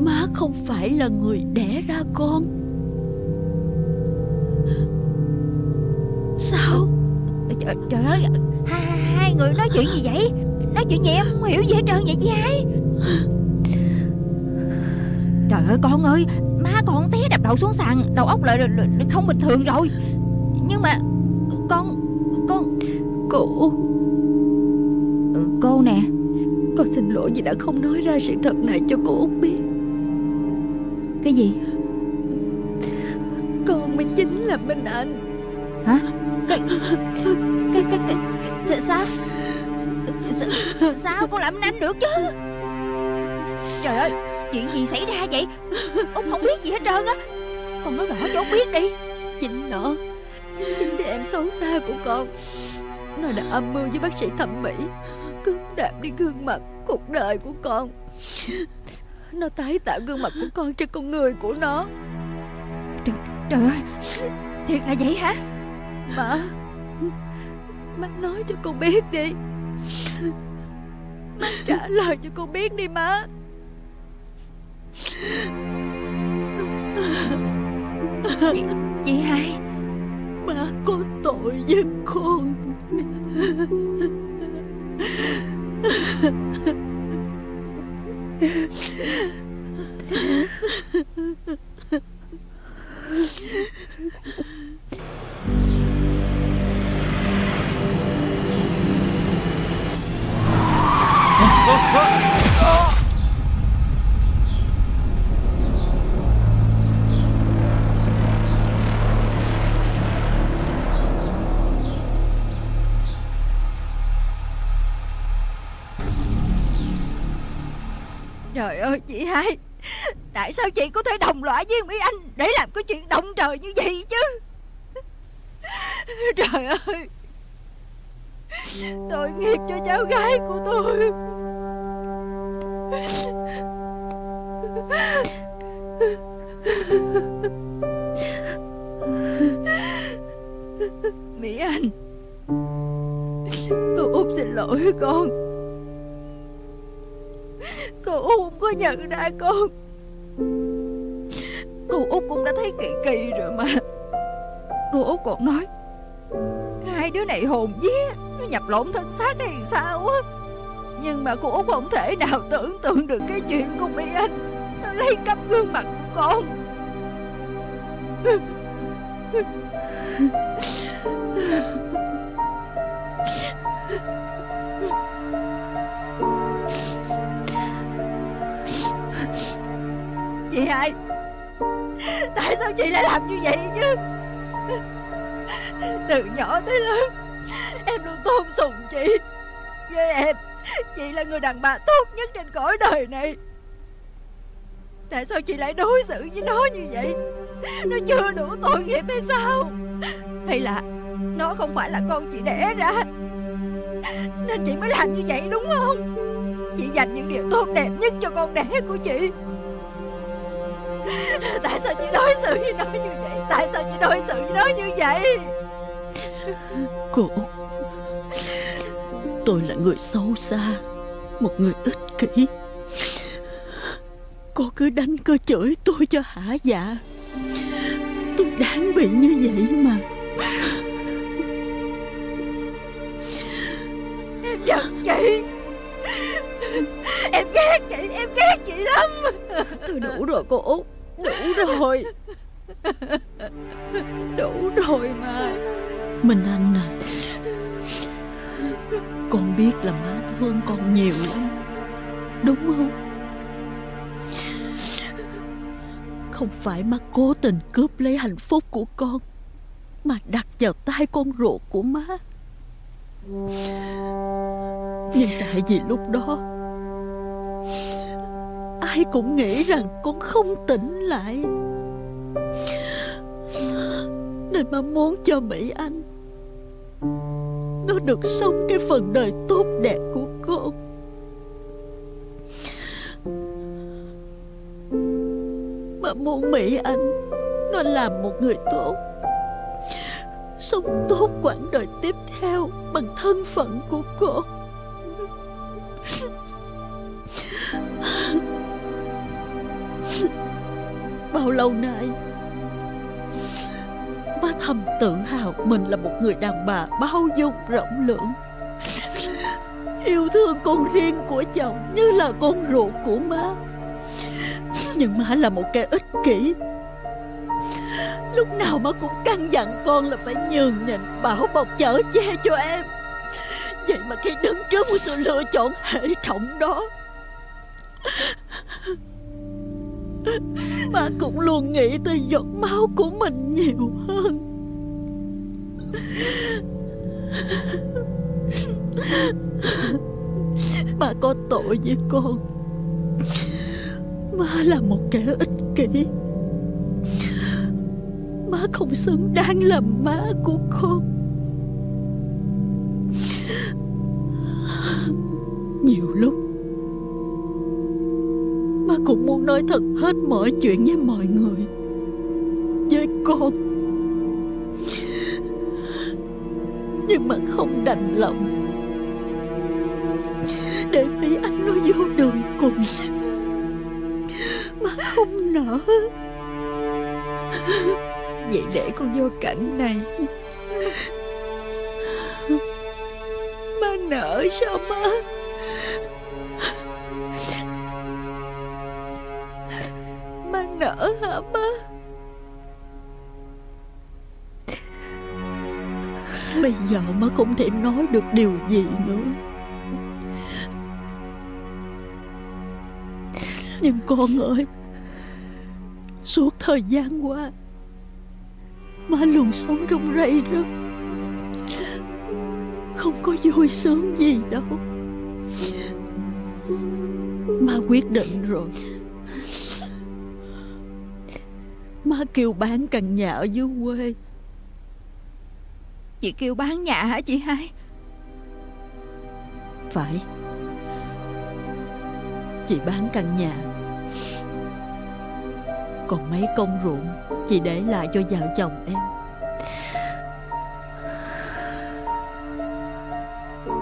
Má không phải là người đẻ ra con. Sao? Trời, trời ơi hai, hai người nói chuyện gì vậy? Nói chuyện gì em không hiểu gì hết trơn vậy chị hai? Trời ơi con ơi Má con té đập đầu xuống sàn Đầu óc lại, không bình thường rồi. Nhưng mà Con Con Cô ừ, Cô nè. Con xin lỗi vì đã không nói ra sự thật này cho cô Út biết. Cái gì? Con mới chính là Minh Anh. Hả? Cái Cái Cái, cái, cái, cái Sao? Sao, sao con làm anh được chứ? Trời ơi Chuyện gì xảy ra vậy? Út không biết gì hết trơn á. Con nói rõ cho biết đi. Chính nó. Chính đứa em xấu xa của con. Nó đã âm mưu với bác sĩ thẩm mỹ. Cướp đạp đi gương mặt Cuộc đời của con. Nó tái tạo gương mặt của con trên con người của nó. Trời, trời ơi. Thiệt là vậy hả? Má. Má nói cho con biết đi. Má trả lời cho con biết đi má Chị, chị hai. Với Mỹ Anh, Để làm cái chuyện động trời như vậy chứ. Trời ơi. Tội nghiệp cho cháu gái của tôi. Mỹ Anh, Cô Út xin lỗi con. Cô Út không có nhận ra con. Cô Út cũng đã thấy kỳ kỳ rồi mà. Cô Út còn nói, Hai đứa này hồn vía, Nó nhập lộn thân xác hay sao á? Nhưng mà cô Út không thể nào tưởng tượng được cái chuyện của Mỹ Anh, Nó lấy cắp gương mặt của con. Chị hai Tại sao chị lại làm như vậy chứ? Từ nhỏ tới lớn, Em luôn tôn sùng chị. Với em, Chị là người đàn bà tốt nhất trên cõi đời này. Tại sao chị lại đối xử với nó như vậy? Nó chưa đủ tội nghiệp hay sao? Hay là Nó không phải là con chị đẻ ra? Nên chị mới làm như vậy đúng không? Chị dành những điều tốt đẹp nhất cho con đẻ của chị. Tại sao chị đối xử với nó như vậy? Tại sao chị đối xử với nó như vậy? Cô Tôi là người xấu xa Một người ích kỷ. Cô cứ đánh cứ chửi tôi cho hả dạ. Tôi đáng bị như vậy mà. Em giận chị. Em ghét chị Em ghét chị lắm. Thôi đủ rồi cô Út Đủ rồi. Đủ rồi mà. Minh Anh à Con biết là má thương con nhiều lắm. Đúng không? Không phải má cố tình cướp lấy hạnh phúc của con, Mà đặt vào tay con ruột của má. Nhưng tại vì lúc đó Ai cũng nghĩ rằng con không tỉnh lại. Nên má muốn cho Mỹ Anh Nó được sống cái phần đời tốt đẹp của con. Má muốn Mỹ Anh Nó làm một người tốt, Sống tốt quãng đời tiếp theo Bằng thân phận của con. Bao lâu nay? Má thầm tự hào mình là một người đàn bà bao dung rộng lượng. Yêu thương con riêng của chồng như là con ruột của má. Nhưng má là một kẻ ích kỷ. Lúc nào má cũng căn dặn con là phải nhường nhịn, Bảo bọc chở che cho em. Vậy mà khi đứng trước một sự lựa chọn hệ trọng đó Má cũng luôn nghĩ tới giọt máu của mình nhiều hơn. Má có tội với con. Má là một kẻ ích kỷ. Má không xứng đáng làm má của con. Nhiều lúc cũng muốn nói thật hết mọi chuyện với mọi người. Với con Nhưng mà không đành lòng. Để Mỹ Anh nó vô đường cùng. Mà không nỡ. Vậy để con vô cảnh này. Má nỡ sao má? Nỡ hả má Bây giờ má không thể nói được điều gì nữa. Nhưng con ơi, Suốt thời gian qua, Má luôn sống trong rây rứt. Không có vui sướng gì đâu. Má quyết định rồi. Má kêu bán căn nhà ở dưới quê. Chị kêu bán nhà hả chị hai? Phải. Chị bán căn nhà. Còn mấy công ruộng Chị để lại cho vợ chồng em.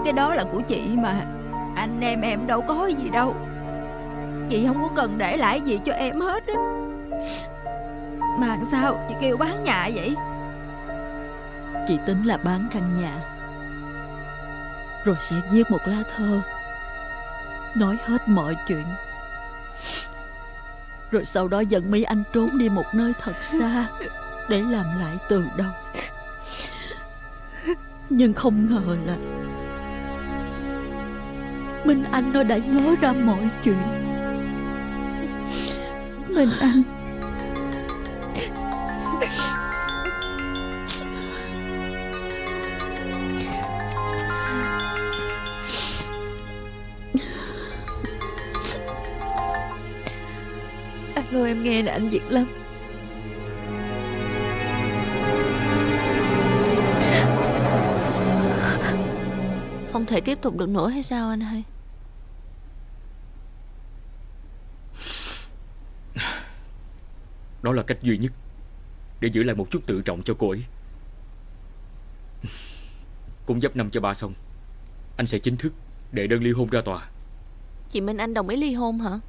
Cái đó là của chị mà. Anh em em đâu có gì đâu. Chị không có cần để lại gì cho em hết á mà sao? Chị kêu bán nhà vậy? Chị tính là bán căn nhà. Rồi sẽ viết một lá thơ. Nói hết mọi chuyện. Rồi sau đó dẫn Mỹ Anh trốn đi một nơi thật xa Để làm lại từ đầu. Nhưng không ngờ là Minh Anh nó đã nhớ ra mọi chuyện. Minh Anh em nghe nè anh Việt Lâm. Không thể tiếp tục được nữa hay sao anh hai? Đó là cách duy nhất Để giữ lại một chút tự trọng cho cô ấy. Cũng dấp năm cho ba xong Anh sẽ chính thức Đệ đơn ly hôn ra tòa. Chị Minh Anh đồng ý ly hôn hả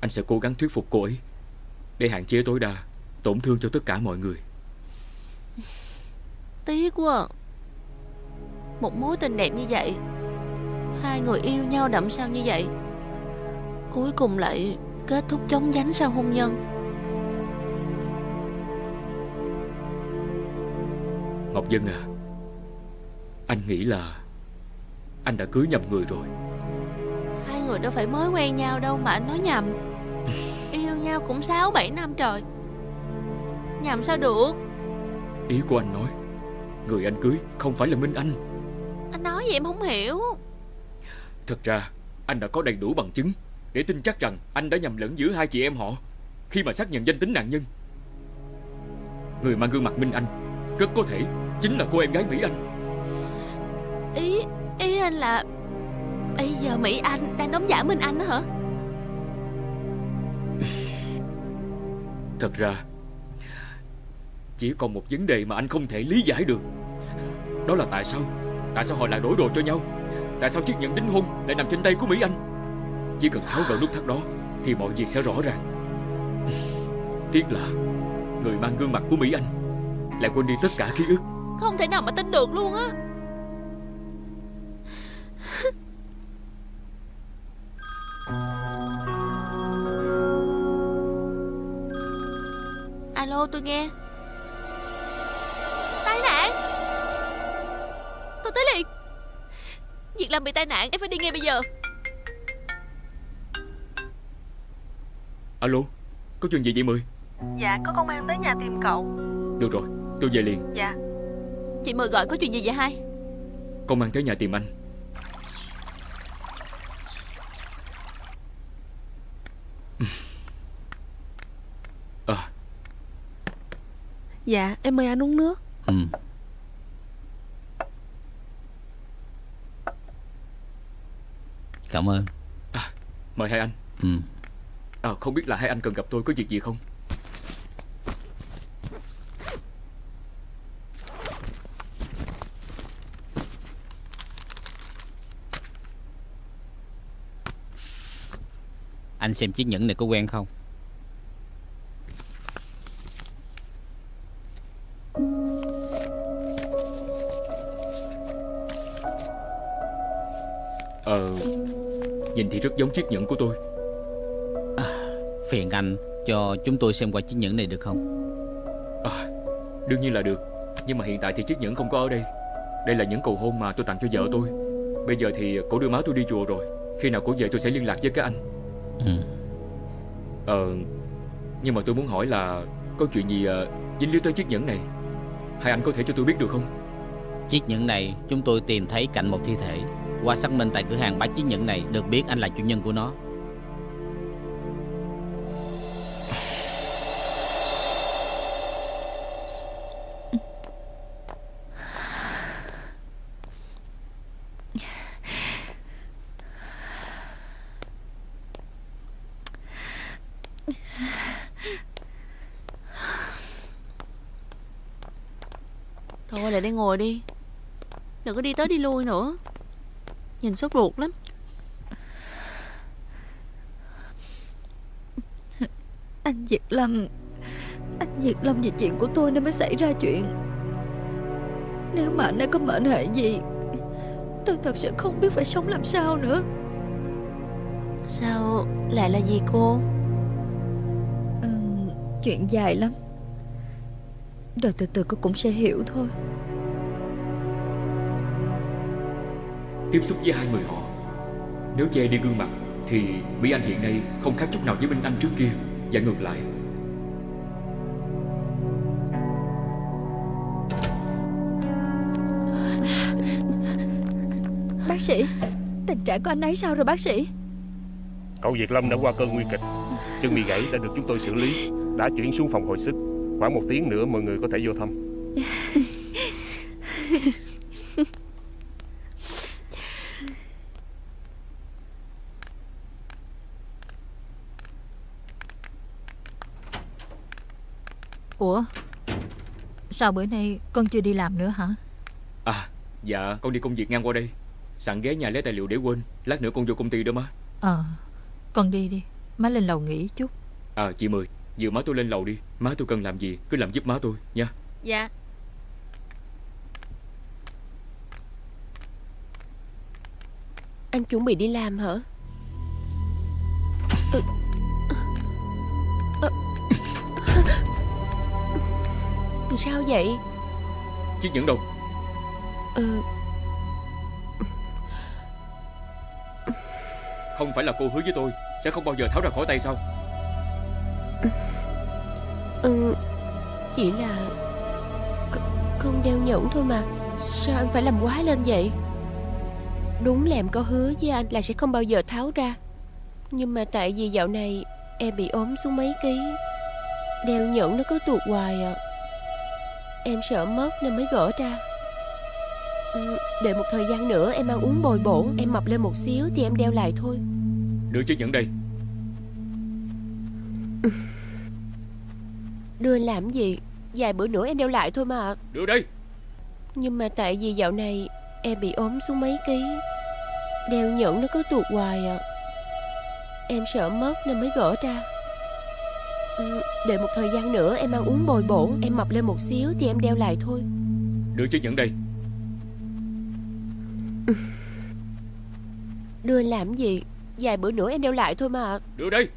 Anh sẽ cố gắng thuyết phục cô ấy Để hạn chế tối đa Tổn thương cho tất cả mọi người. Tiếc quá Một mối tình đẹp như vậy Hai người yêu nhau đậm sao như vậy Cuối cùng lại kết thúc chóng vánh sau hôn nhân. Ngọc Dân à Anh nghĩ là Anh đã cưới nhầm người rồi. Hai người đâu phải mới quen nhau đâu mà anh nói nhầm nhau cũng 6-7 năm trời. Nhầm sao được? Ý của anh nói Người anh cưới không phải là Minh Anh. Anh nói gì em không hiểu. Thật ra anh đã có đầy đủ bằng chứng Để tin chắc rằng anh đã nhầm lẫn giữa hai chị em họ Khi mà xác nhận danh tính nạn nhân. Người mang gương mặt Minh Anh Rất có thể chính là cô em gái Mỹ Anh. Ý Ý anh là Bây giờ Mỹ Anh đang đóng giả Minh Anh đó hả Thật ra, Chỉ còn một vấn đề mà anh không thể lý giải được. Đó là tại sao Tại sao họ lại đổi đồ cho nhau? Tại sao chiếc nhẫn đính hôn lại nằm trên tay của Mỹ Anh? Chỉ cần tháo gỡ nút thắt đó Thì mọi việc sẽ rõ ràng. Tiếc là Người mang gương mặt của Mỹ Anh Lại quên đi tất cả ký ức. Không thể nào mà tin được luôn á. Alo tôi nghe. Tai nạn. Tôi tới liền. Việc làm bị tai nạn em phải đi ngay bây giờ. Alo Có chuyện gì vậy Mười? Dạ có công an tới nhà tìm cậu. Được rồi tôi về liền. Dạ. Chị mời gọi có chuyện gì vậy hai? Công an tới nhà tìm anh À Dạ em mời anh uống nước Ừ. Cảm ơn. Mời hai anh Ừ. à, Không biết là hai anh cần gặp tôi có việc gì không Anh xem chiếc nhẫn này có quen không? Thì rất giống chiếc nhẫn của tôi. Phiền anh cho chúng tôi xem qua chiếc nhẫn này được không? à, Đương nhiên là được. Nhưng mà hiện tại thì chiếc nhẫn không có ở đây. Đây là nhẫn cầu hôn mà tôi tặng cho vợ tôi. Bây giờ thì cổ đưa má tôi đi chùa rồi. Khi nào cổ về tôi sẽ liên lạc với các anh. Ừ. Ờ Nhưng mà tôi muốn hỏi là Có chuyện gì uh, dính líu tới chiếc nhẫn này? Hai anh có thể cho tôi biết được không? Chiếc nhẫn này chúng tôi tìm thấy cạnh một thi thể. Qua xác minh tại cửa hàng bán chiếc nhẫn này, được biết anh là chủ nhân của nó. Thôi, lại đây ngồi đi Đừng có đi tới đi lui nữa Nhìn sốt ruột lắm. Anh Việt Lâm Anh Việt Lâm vì chuyện của tôi nên mới xảy ra chuyện. Nếu mà anh ấy có mệnh hệ gì Tôi thật sự không biết phải sống làm sao nữa. Sao lại là gì cô? Ừ, chuyện dài lắm. Rồi từ từ cô cũng sẽ hiểu thôi Tiếp xúc với hai người họ. Nếu che đi gương mặt Thì Mỹ Anh hiện nay không khác chút nào với Minh Anh trước kia. Và ngược lại. Bác sĩ Tình trạng của anh ấy sao rồi bác sĩ? Cậu Việt Lâm đã qua cơn nguy kịch. Chân bị gãy đã được chúng tôi xử lý. Đã chuyển xuống phòng hồi sức. Khoảng một tiếng nữa mọi người có thể vô thăm Ủa Sao bữa nay con chưa đi làm nữa hả? À dạ con đi công việc ngang qua đây. Sẵn ghé nhà lấy tài liệu để quên Lát nữa con vô công ty đó má. Ờ Con đi đi Má lên lầu nghỉ chút. À chị Mười Dựa má tôi lên lầu đi. Má tôi cần làm gì cứ làm giúp má tôi nha. Dạ. Anh chuẩn bị đi làm hả? Ừ. Sao vậy? Chiếc nhẫn đâu ừ. Không phải là cô hứa với tôi Sẽ không bao giờ tháo ra khỏi tay sao? Ừ. Chỉ là C- Không đeo nhẫn thôi mà. Sao anh phải làm quá lên vậy? Đúng là em có hứa với anh là sẽ không bao giờ tháo ra. Nhưng mà tại vì dạo này Em bị ốm xuống mấy ký Đeo nhẫn nó cứ tuột hoài à Em sợ mất nên mới gỡ ra. Ừ, Đợi một thời gian nữa em ăn uống bồi bổ Em mập lên một xíu thì em đeo lại thôi. Đưa chiếc nhẫn đây. Đưa làm gì? Vài bữa nữa em đeo lại thôi mà. Đưa đây. Nhưng mà tại vì dạo này Em bị ốm xuống mấy ký Đeo nhẫn nó cứ tuột hoài à. Em sợ mất nên mới gỡ ra ừ, Đợi một thời gian nữa em ăn uống bồi bổ Em mập lên một xíu thì em đeo lại thôi. Đưa chiếc nhẫn đây. Đưa làm gì? Vài bữa nữa em đeo lại thôi mà. Đưa đây.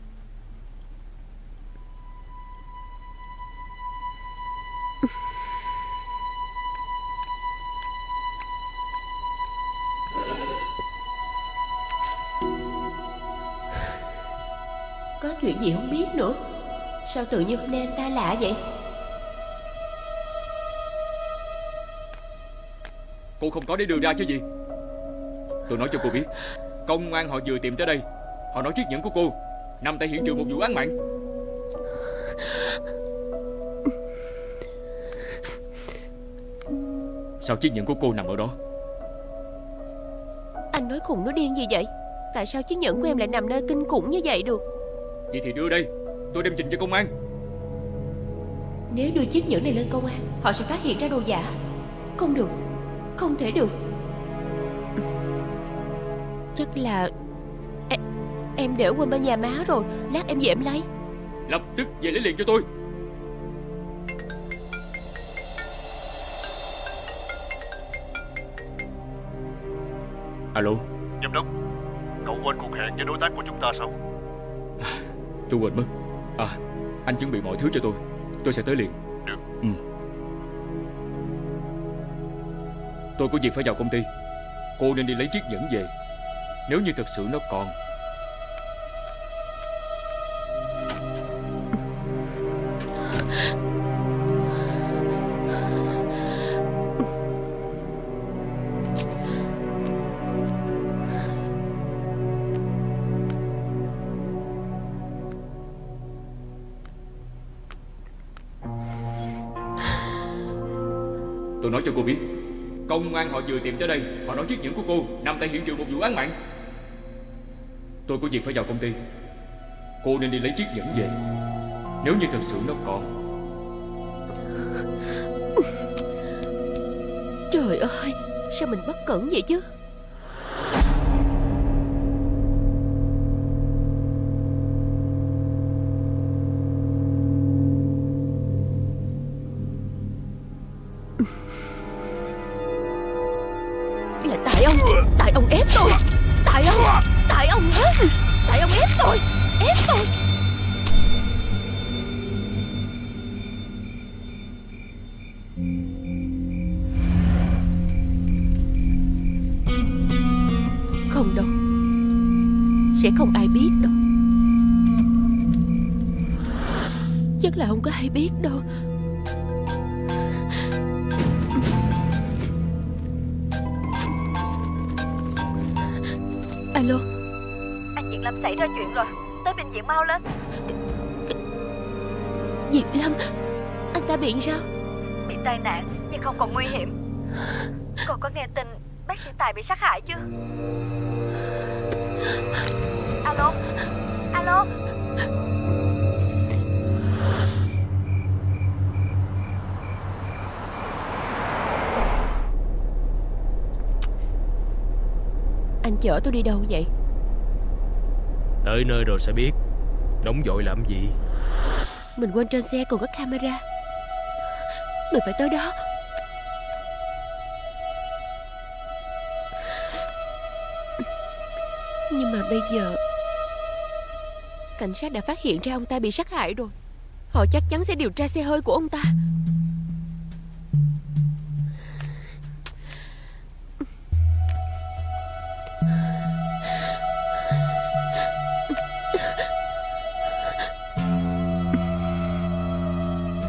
Có chuyện gì không biết nữa Sao tự nhiên hôm nay anh ta lạ vậy? Cô không có để đưa ra chứ gì? Tôi nói cho cô biết Công an họ vừa tìm tới đây. Họ nói chiếc nhẫn của cô Nằm tại hiện trường một vụ án mạng. Sao chiếc nhẫn của cô nằm ở đó? Anh nói khùng nói điên gì vậy? Tại sao chiếc nhẫn của em lại nằm nơi kinh khủng như vậy được? Vậy thì đưa đây Tôi đem trình cho công an. Nếu đưa chiếc nhẫn này lên công an Họ sẽ phát hiện ra đồ giả. Không được. Không thể được. Chắc là em, em để quên bên nhà má rồi Lát em về em lấy. Lập tức về lấy liền cho tôi. Alo. Giám đốc Cậu quên cuộc hẹn với đối tác của chúng ta sao? Tôi quên mất À anh chuẩn bị mọi thứ cho tôi. Tôi sẽ tới liền. Được. Ừ. Tôi có việc phải vào công ty. Cô nên đi lấy chiếc nhẫn về. Nếu như thật sự nó còn Tôi nói cho cô biết. Công an họ vừa tìm tới đây, Họ nói chiếc nhẫn của cô Nằm tại hiện trường một vụ án mạng. Tôi có việc phải vào công ty. Cô nên đi lấy chiếc nhẫn về. Nếu như thật sự nó còn. Trời ơi, Sao mình bất cẩn vậy chứ? Hại chưa Alo? Alo? Anh chở tôi đi đâu vậy? Tới nơi rồi sẽ biết. Nóng vội làm gì? Mình quên trên xe còn có camera. Mình phải tới đó bây giờ? Cảnh sát đã phát hiện ra ông ta bị sát hại rồi. Họ chắc chắn sẽ điều tra xe hơi của ông ta.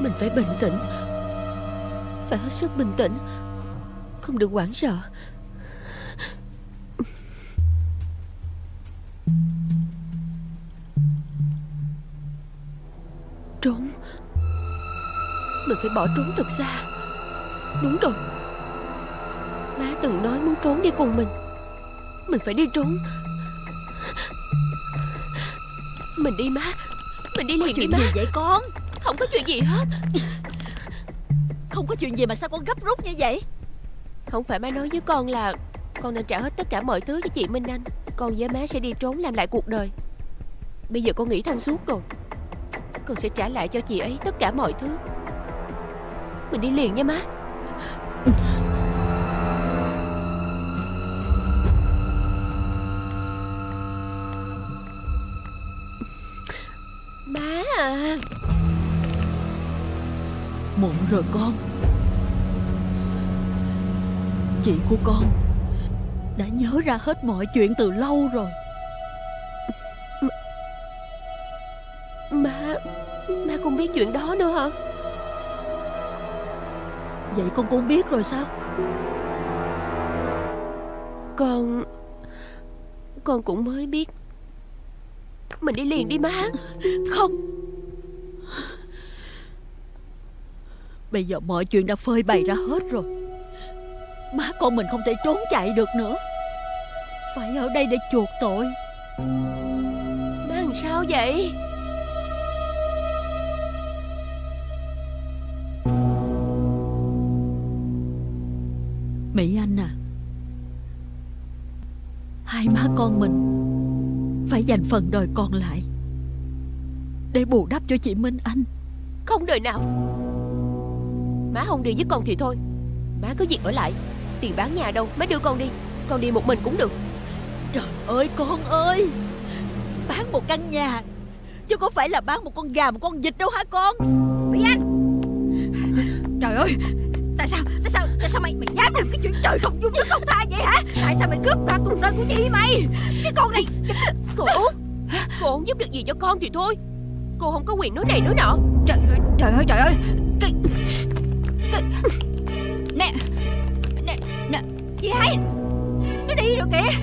Mình phải bình tĩnh. Phải hết sức bình tĩnh. Không được hoảng sợ. Phải bỏ trốn thật xa Đúng rồi. Má từng nói muốn trốn đi cùng mình. Mình phải đi trốn. Mình đi má. Mình đi liền đi chuyện má. gì vậy con? Không có chuyện gì hết. Không có chuyện gì mà sao con gấp rút như vậy? Không phải má nói với con là Con nên trả hết tất cả mọi thứ cho chị Minh Anh. Con với má sẽ đi trốn làm lại cuộc đời. Bây giờ con nghĩ thông suốt rồi. Con sẽ trả lại cho chị ấy tất cả mọi thứ Mình đi liền nha má. Má à. Muộn rồi con. Chị của con Đã nhớ ra hết mọi chuyện từ lâu rồi. Má Má cũng biết chuyện đó nữa hả Vậy con cũng biết rồi sao? Con Con cũng mới biết. Mình đi liền đi má. Không. Bây giờ mọi chuyện đã phơi bày ra hết rồi. Má con mình không thể trốn chạy được nữa. Phải ở đây để chuộc tội. Má làm sao vậy Mỹ Anh à. Hai má con mình Phải dành phần đời còn lại Để bù đắp cho chị Minh Anh. Không đời nào. Má không đi với con thì thôi. Má cứ việc ở lại. Tiền bán nhà đâu má đưa con đi. Con đi một mình cũng được. Trời ơi con ơi! Bán một căn nhà. Chứ có phải là bán một con gà một con vịt đâu hả con? Mỹ Anh! Trời ơi Tại sao? Tại sao? Tại sao mày Mày dám làm cái chuyện trời không dung nước không tha vậy hả? Tại sao mày cướp đoạt cuộc đời của chị mày? Cái con này Cô Cô không giúp được gì cho con thì thôi. Cô không có quyền nói này nói nọ. Trời ơi Trời ơi Trời ơi. Cái Cái Nè Nè Nè Gì hay? Nó đi rồi kìa.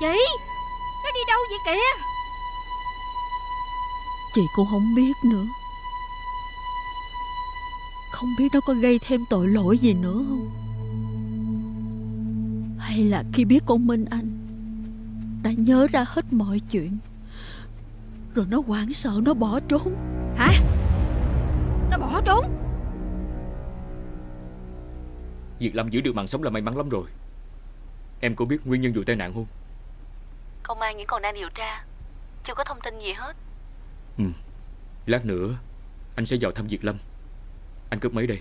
Chị Nó đi đâu vậy kìa? Chị cũng không biết nữa Không biết nó có gây thêm tội lỗi gì nữa không? Hay là khi biết con Minh Anh Đã nhớ ra hết mọi chuyện Rồi nó hoảng sợ nó bỏ trốn? Hả? Nó bỏ trốn? Việc Lâm giữ được mạng sống là may mắn lắm rồi. Em có biết nguyên nhân vụ tai nạn không? Công an vẫn còn đang điều tra. Chưa có thông tin gì hết. Ừ. Lát nữa Anh sẽ vào thăm Việt Lâm anh cướp mấy đây?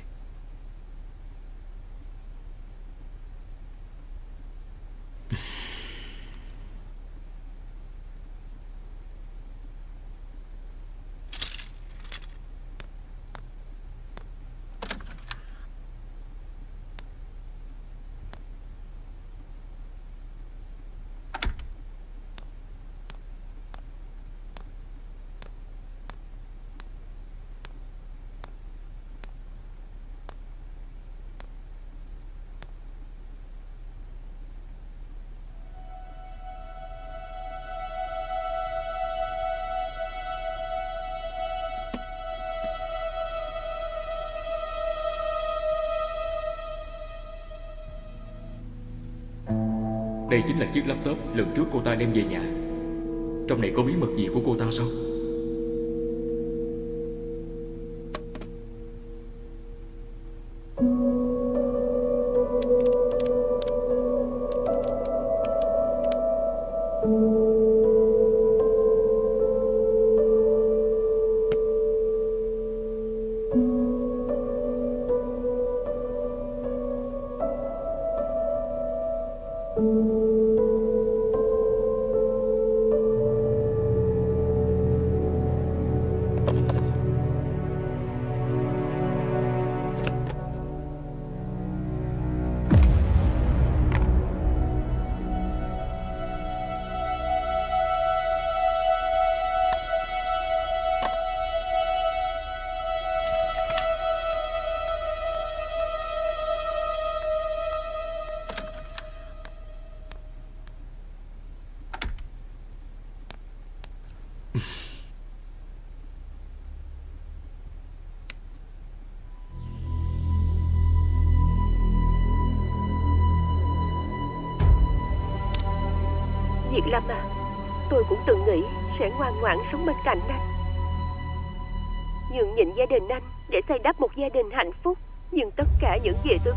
Đây chính là chiếc laptop lần trước cô ta đem về nhà. Trong này có bí mật gì của cô ta sao?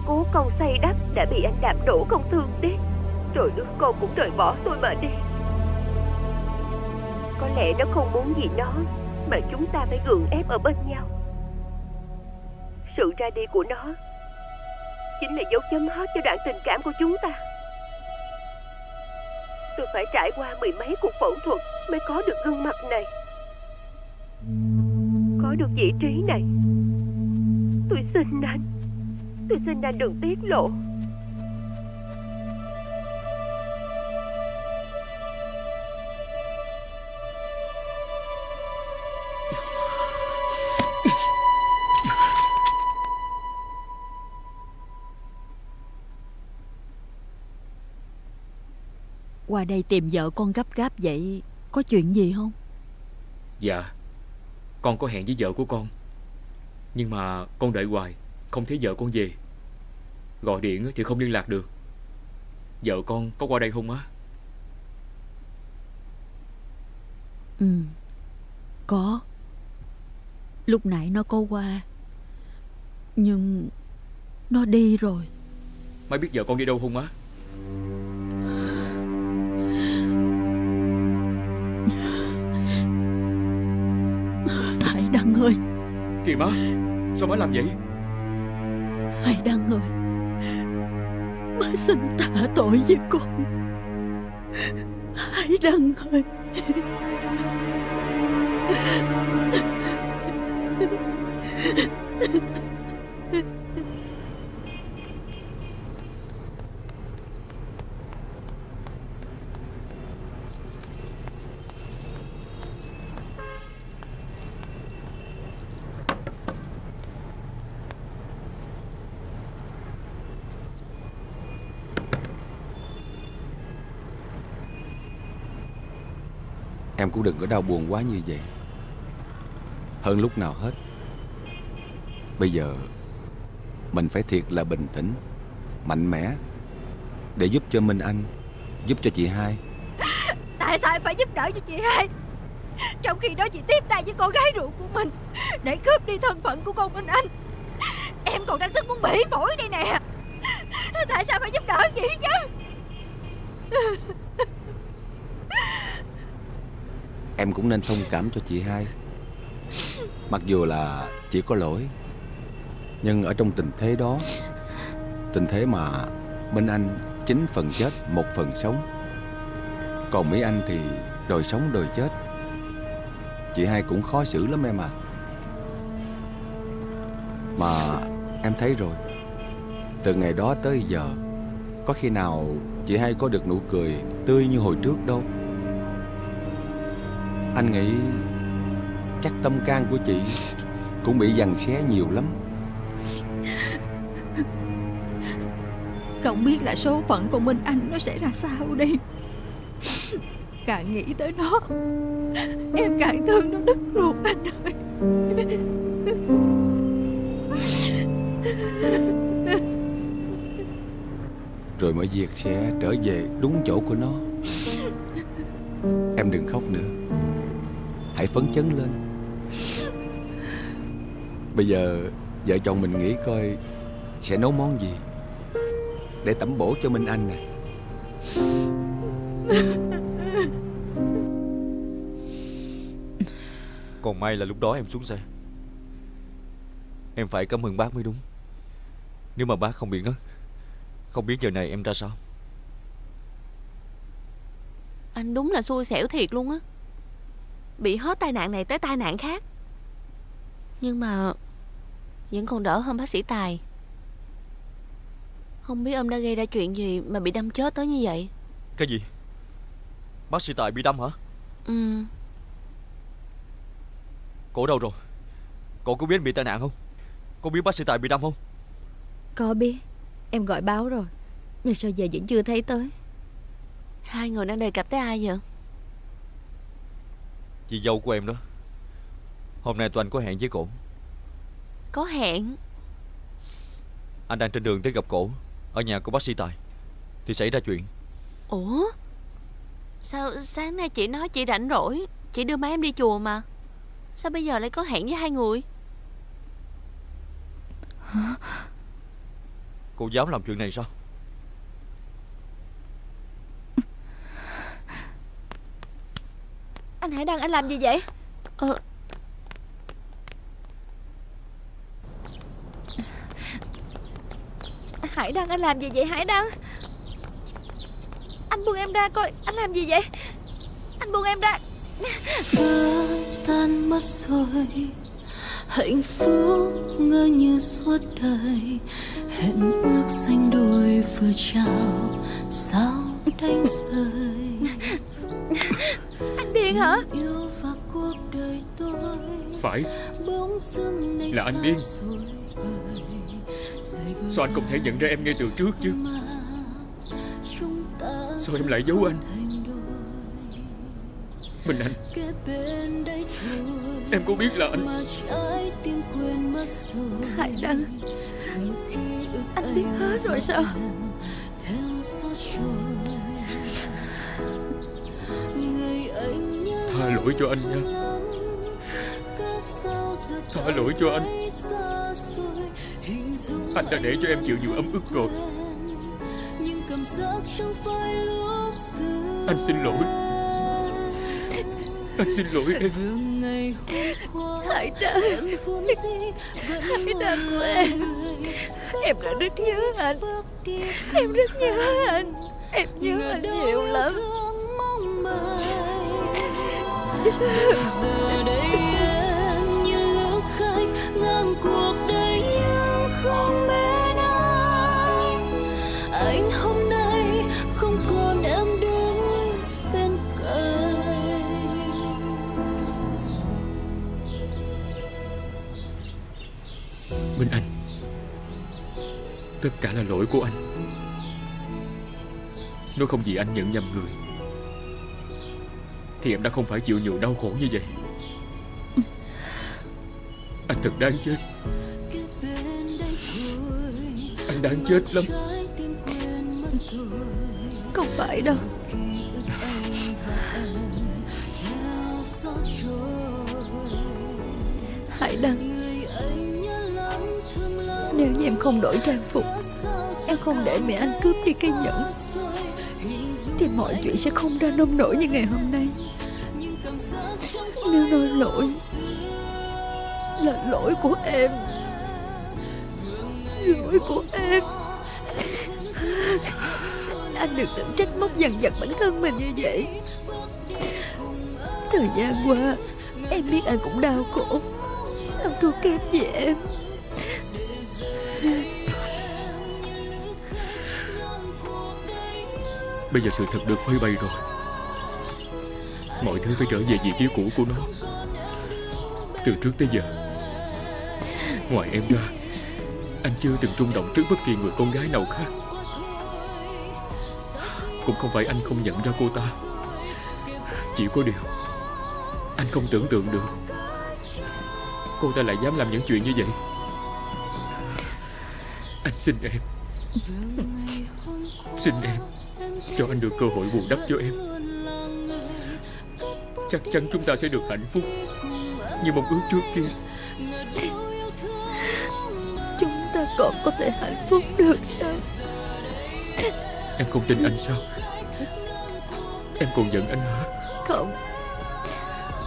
Cố công xây đắp Đã bị anh đạp đổ không thương tiếc Rồi đứa con cũng rời bỏ tôi mà đi. Có lẽ nó không muốn gì nó, Mà chúng ta phải gượng ép ở bên nhau. Sự ra đi của nó Chính là dấu chấm hết cho đoạn tình cảm của chúng ta. Tôi phải trải qua mười mấy cuộc phẫu thuật Mới có được gương mặt này. Có được vị trí này. Tôi xin anh. Tôi xin anh đừng tiết lộ. Qua đây tìm vợ con gấp gáp vậy Có chuyện gì không? Dạ Con có hẹn với vợ của con. Nhưng mà con đợi hoài Không thấy vợ con về. Gọi điện thì không liên lạc được. Vợ con có qua đây không á? Ừ Có. Lúc nãy nó có qua Nhưng Nó đi rồi. Mai biết vợ con đi đâu không á? Hải Đăng ơi. Kìa má Sao má làm vậy Hải Đăng ơi Má xin tạ tội với con. Hải Đăng ơi cũng đừng có đau buồn quá như vậy. Hơn lúc nào hết, Bây giờ Mình phải thiệt là bình tĩnh, Mạnh mẽ Để giúp cho Minh Anh, Giúp cho chị hai. Tại sao em phải giúp đỡ cho chị hai? Trong khi đó chị tiếp tay với con gái ruột của mình Để cướp đi thân phận của con Minh Anh. Em còn đang tức muốn bỉ phổi đây nè. Tại sao phải giúp đỡ chị chứ? Em cũng nên thông cảm cho chị hai. Mặc dù là chỉ có lỗi, Nhưng ở trong tình thế đó, Tình thế mà Minh Anh chín phần chết, Một phần sống, Còn Mỹ Anh thì đòi sống đòi chết. Chị hai cũng khó xử lắm em à. Mà em thấy rồi, Từ ngày đó tới giờ, Có khi nào chị hai có được nụ cười Tươi như hồi trước đâu? Anh nghĩ Chắc tâm can của chị Cũng bị giằng xé nhiều lắm. Không biết là số phận của Minh Anh nó sẽ ra sao đây Càng nghĩ tới nó Em càng thương nó đứt ruột anh ơi. Rồi mọi việc sẽ trở về đúng chỗ của nó. Em đừng khóc nữa Hãy phấn chấn lên. Bây giờ vợ chồng mình nghĩ coi Sẽ nấu món gì Để tẩm bổ cho Minh Anh nè. Còn may là lúc đó em xuống xe. Em phải cảm ơn bác mới đúng. Nếu mà bác không bị ngất Không biết giờ này em ra sao. Anh đúng là xui xẻo thiệt luôn á Bị hết tai nạn này tới tai nạn khác. Nhưng mà Vẫn còn đỡ hơn bác sĩ Tài. Không biết ông đã gây ra chuyện gì Mà bị đâm chết tới như vậy? Cái gì? Bác sĩ Tài bị đâm hả? Ừ. Cổ đâu rồi? Cậu có biết anh bị tai nạn không? Có biết bác sĩ Tài bị đâm không? Có biết. Em gọi báo rồi. Nhưng sao giờ vẫn chưa thấy tới? Hai người đang đề cập tới ai vậy Chị dâu của em đó. Hôm nay tụi anh có hẹn với cổ. Có hẹn. Anh đang trên đường tới gặp cổ. Ở nhà của bác sĩ Tài. Thì xảy ra chuyện. Ủa? Sao sáng nay chị nói chị rảnh rỗi? Chị đưa má em đi chùa mà. Sao bây giờ lại có hẹn với hai người? Cô dám làm chuyện này sao Anh Hải Đăng anh làm gì vậy? Ờ. Hải Đăng anh làm gì vậy Hải Đăng? Anh buông em ra coi Anh làm gì vậy? Anh buông em ra. Vỡ tan mất rồi Hạnh phúc ngỡ như suốt đời. Hẹn ước xanh đôi vừa chào Sao đánh rơi điên hả? Yêu và cuộc đời tôi Phải. Là anh điên. Sao anh không thể nhận ra em ngay từ trước chứ? chúng ta Sao em lại giấu anh? Minh Anh. Em có biết là anh Hải Đăng Anh biết hết rồi sao Tha lỗi cho anh nha. Tha lỗi cho anh. Anh đã để cho em chịu nhiều ấm ức rồi. Anh xin lỗi. Anh xin lỗi em. Hải Đăng Hải Đăng của em. Em đã rất nhớ anh. Em rất nhớ anh. Em nhớ anh nhiều lắm giờ đây em như lữ khách ngang cuộc đời nhưng không bên ai. Anh hôm nay không còn em đứng bên cạnh. Minh Anh, Tất cả là lỗi của anh. Nếu không vì anh nhận nhầm người thì em đã không phải chịu nhiều đau khổ như vậy. Anh thật đáng chết. Anh đáng chết lắm. Không phải đâu. Hải Đăng Nếu như em không đổi trang phục, Em không để mẹ anh cướp đi cây nhẫn, Thì mọi chuyện sẽ không ra nông nổi như ngày hôm nay. Nếu nói lỗi Là lỗi của em. Lỗi của em. Anh đừng tự trách móc dằn vặt bản thân mình như vậy. Thời gian qua, Em biết anh cũng đau khổ. Đâu thua kém gì em. Bây giờ sự thật được phơi bày rồi. Mọi thứ phải trở về vị trí cũ của nó. Từ trước tới giờ, Ngoài em ra, Anh chưa từng rung động trước bất kỳ người con gái nào khác. Cũng không phải anh không nhận ra cô ta. Chỉ có điều, Anh không tưởng tượng được Cô ta lại dám làm những chuyện như vậy. Anh xin em. Xin em Cho anh được cơ hội bù đắp cho em. Chắc chắn chúng ta sẽ được hạnh phúc Như mong ước trước kia. Chúng ta còn có thể hạnh phúc được sao? Em không tin anh sao? Em còn giận anh hả? Không.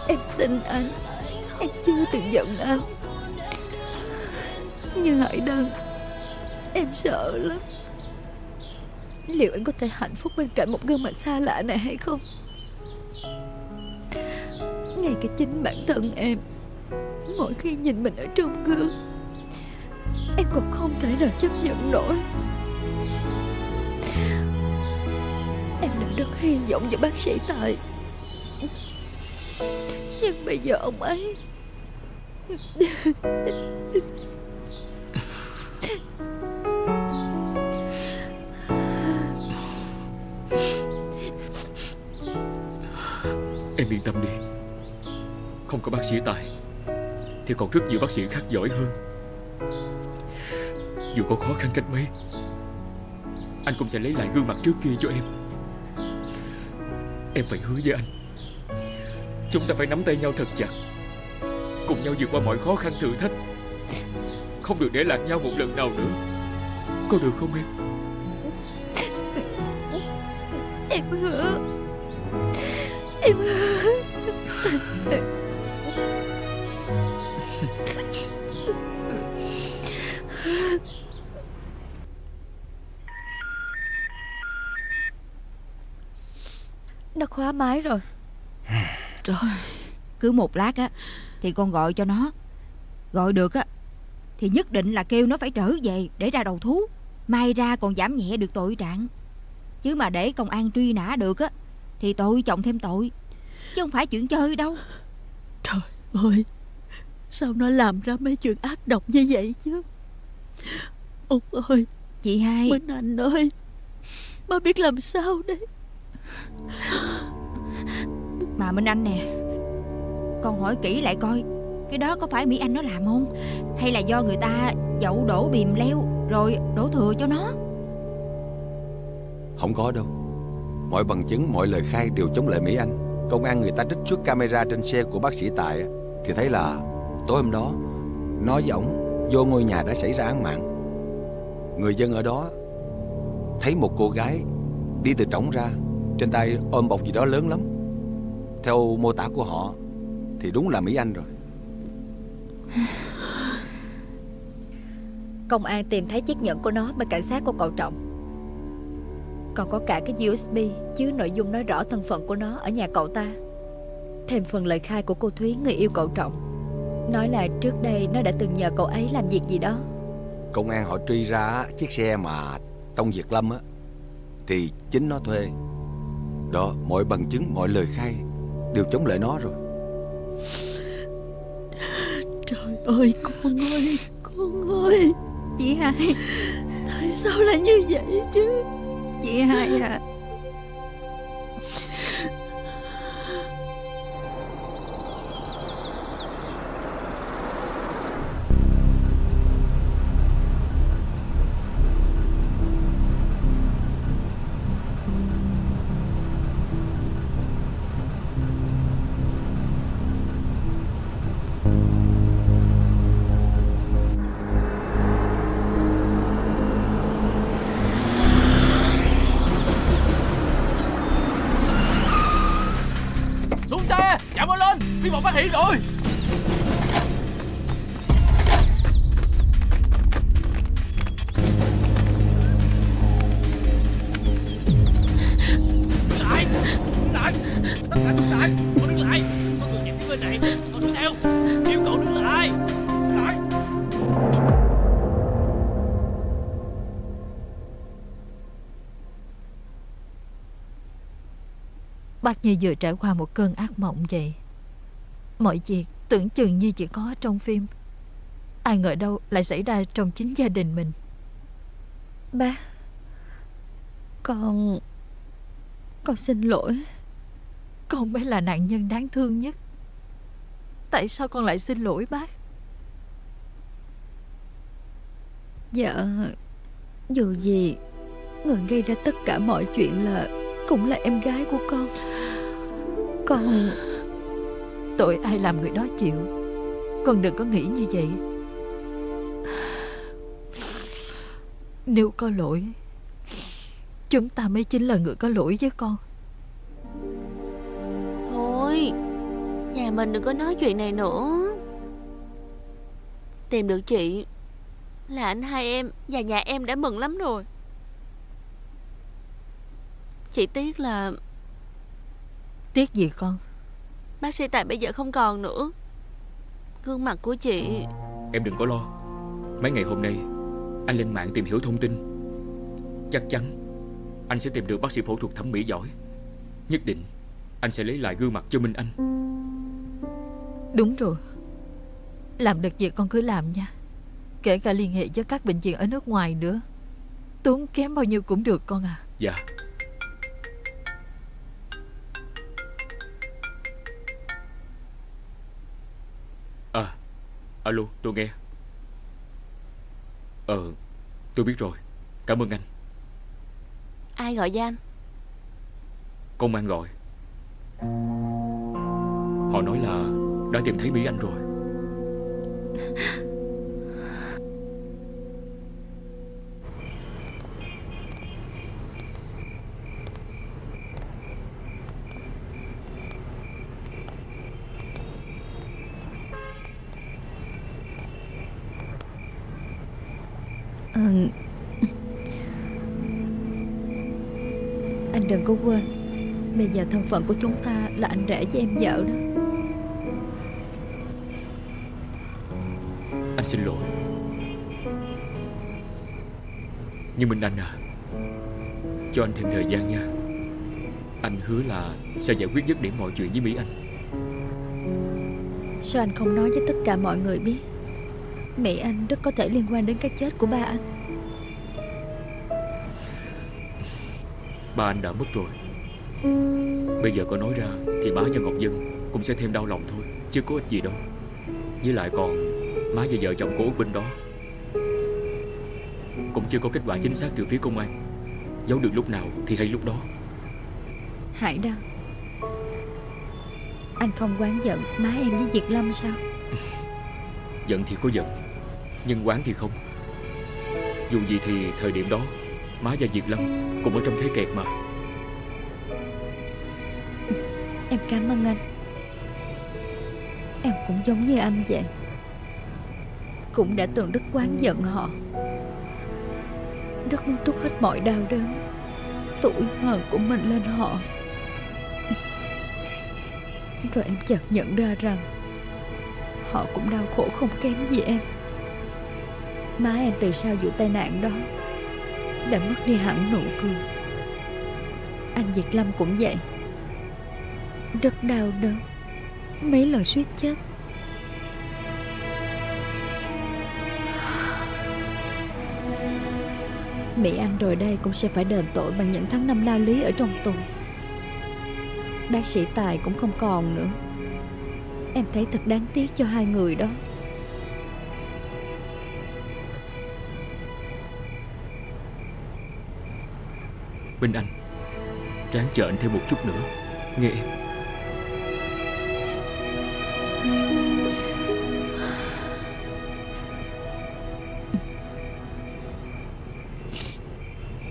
Em tin anh. Em chưa từng giận anh. Nhưng Hải Đăng Em sợ lắm. Liệu anh có thể hạnh phúc bên cạnh một gương mặt xa lạ này hay không ngay cả chính bản thân em. Mỗi khi nhìn mình ở trong gương, Em còn không thể nào chấp nhận nổi. Em đã rất hy vọng vào bác sĩ Tài. Nhưng bây giờ ông ấy Em yên tâm đi. Không có bác sĩ Tài, Thì còn rất nhiều bác sĩ khác giỏi hơn. Dù có khó khăn cách mấy, Anh cũng sẽ lấy lại gương mặt trước kia cho em. Em phải hứa với anh, Chúng ta phải nắm tay nhau thật chặt, Cùng nhau vượt qua mọi khó khăn thử thách. Không được để lạc nhau một lần nào nữa. Có được không em? Em hứa. Em hứa. Nó khóa máy rồi. Trời Cứ một lát á Thì con gọi cho nó. Gọi được á Thì nhất định là kêu nó phải trở về Để ra đầu thú. May ra còn giảm nhẹ được tội trạng. Chứ mà để công an truy nã được á Thì tội trọng thêm tội. Chứ không phải chuyện chơi đâu. Trời ơi Sao nó làm ra mấy chuyện ác độc như vậy chứ? Út ơi Chị hai. Minh Anh ơi Má biết làm sao đây mà Minh Anh nè Con hỏi kỹ lại coi Cái đó có phải Mỹ Anh nó làm không? Hay là do người ta dậu đổ bìm leo Rồi đổ thừa cho nó? Không có đâu. Mọi bằng chứng, mọi lời khai đều chống lại Mỹ Anh. Công an người ta trích xuất camera trên xe của bác sĩ Tài Thì thấy là tối hôm đó Nói với ổng vô ngôi nhà đã xảy ra án mạng. Người dân ở đó Thấy một cô gái đi từ trống ra trên tay ôm bọc gì đó lớn lắm. Theo mô tả của họ Thì đúng là Mỹ Anh rồi. Công an tìm thấy chiếc nhẫn của nó bên cảnh sát của cậu Trọng. Còn có cả cái USB chứa nội dung nói rõ thân phận của nó ở nhà cậu ta. Thêm phần lời khai của cô Thúy người yêu cậu Trọng. Nói là trước đây nó đã từng nhờ cậu ấy làm việc gì đó. Công an họ truy ra chiếc xe mà Tông Việt Lâm á Thì chính nó thuê Đó, mọi bằng chứng, mọi lời khai Đều chống lại nó rồi. Trời ơi con ơi Con ơi. Chị hai. Tại sao lại như vậy chứ? Chị hai à Bác như vừa trải qua một cơn ác mộng vậy. Mọi việc tưởng chừng như chỉ có trong phim. Ai ngờ đâu lại xảy ra trong chính gia đình mình. Ba Con Con xin lỗi. Con mới là nạn nhân đáng thương nhất. Tại sao con lại xin lỗi bác? Dạ Dù gì Người gây ra tất cả mọi chuyện là Cũng là em gái của con. Con Tội ai làm người đó chịu? Con đừng có nghĩ như vậy. Nếu có lỗi Chúng ta mới chính là người có lỗi với con. Thôi Nhà mình đừng có nói chuyện này nữa. Tìm được chị Là anh hai em Và nhà em đã mừng lắm rồi Chỉ tiếc là Tiếc gì con? Bác sĩ Tài bây giờ không còn nữa. Gương mặt của chị Em đừng có lo. Mấy ngày hôm nay Anh lên mạng tìm hiểu thông tin. Chắc chắn Anh sẽ tìm được bác sĩ phẫu thuật thẩm mỹ giỏi. Nhất định Anh sẽ lấy lại gương mặt cho Minh Anh. Đúng rồi. Làm được việc con cứ làm nha. Kể cả liên hệ với các bệnh viện ở nước ngoài nữa. Tốn kém bao nhiêu cũng được con à. Dạ Alo tôi nghe. Ờ Tôi biết rồi. Cảm ơn anh. Ai gọi cho anh? Công an gọi. Họ nói là Đã tìm thấy Mỹ Anh rồi Anh đừng có quên Bây giờ thân phận của chúng ta là anh rể với em vợ đó. Anh xin lỗi. Nhưng Minh Anh à. Cho anh thêm thời gian nha. Anh hứa là sẽ giải quyết dứt điểm mọi chuyện với Mỹ Anh. Sao anh không nói với tất cả mọi người biết Mỹ Anh rất có thể liên quan đến cái chết của ba anh. Ba anh đã mất rồi. Bây giờ có nói ra Thì má và Ngọc Dân cũng sẽ thêm đau lòng thôi Chứ có ích gì đâu. Với lại còn má và vợ chồng cô Út Binh đó Cũng chưa có kết quả chính xác từ phía công an. Giấu được lúc nào thì hay lúc đó. Hải Đăng Anh không quán giận má em với Việt Lâm sao? Giận thì có giận nhưng quán thì không. Dù gì thì thời điểm đó, Má và Diệp Lâm cũng ở trong thế kẹt mà. Em cảm ơn anh. Em cũng giống như anh vậy. Cũng đã từng rất quán giận họ. Rất muốn trút hết mọi đau đớn Tủi hờn của mình lên họ. Rồi em chợt nhận ra rằng Họ cũng đau khổ không kém gì em. Má em từ sau vụ tai nạn đó Đã mất đi hẳn nụ cười. Anh Việt Lâm cũng vậy. Rất đau đớn, Mấy lần suýt chết. Mỹ Anh rồi đây cũng sẽ phải đền tội bằng những tháng năm lao lý ở trong tù. Bác sĩ Tài cũng không còn nữa. Em thấy thật đáng tiếc cho hai người đó. Minh Anh. Ráng chờ anh thêm một chút nữa. Nghe em.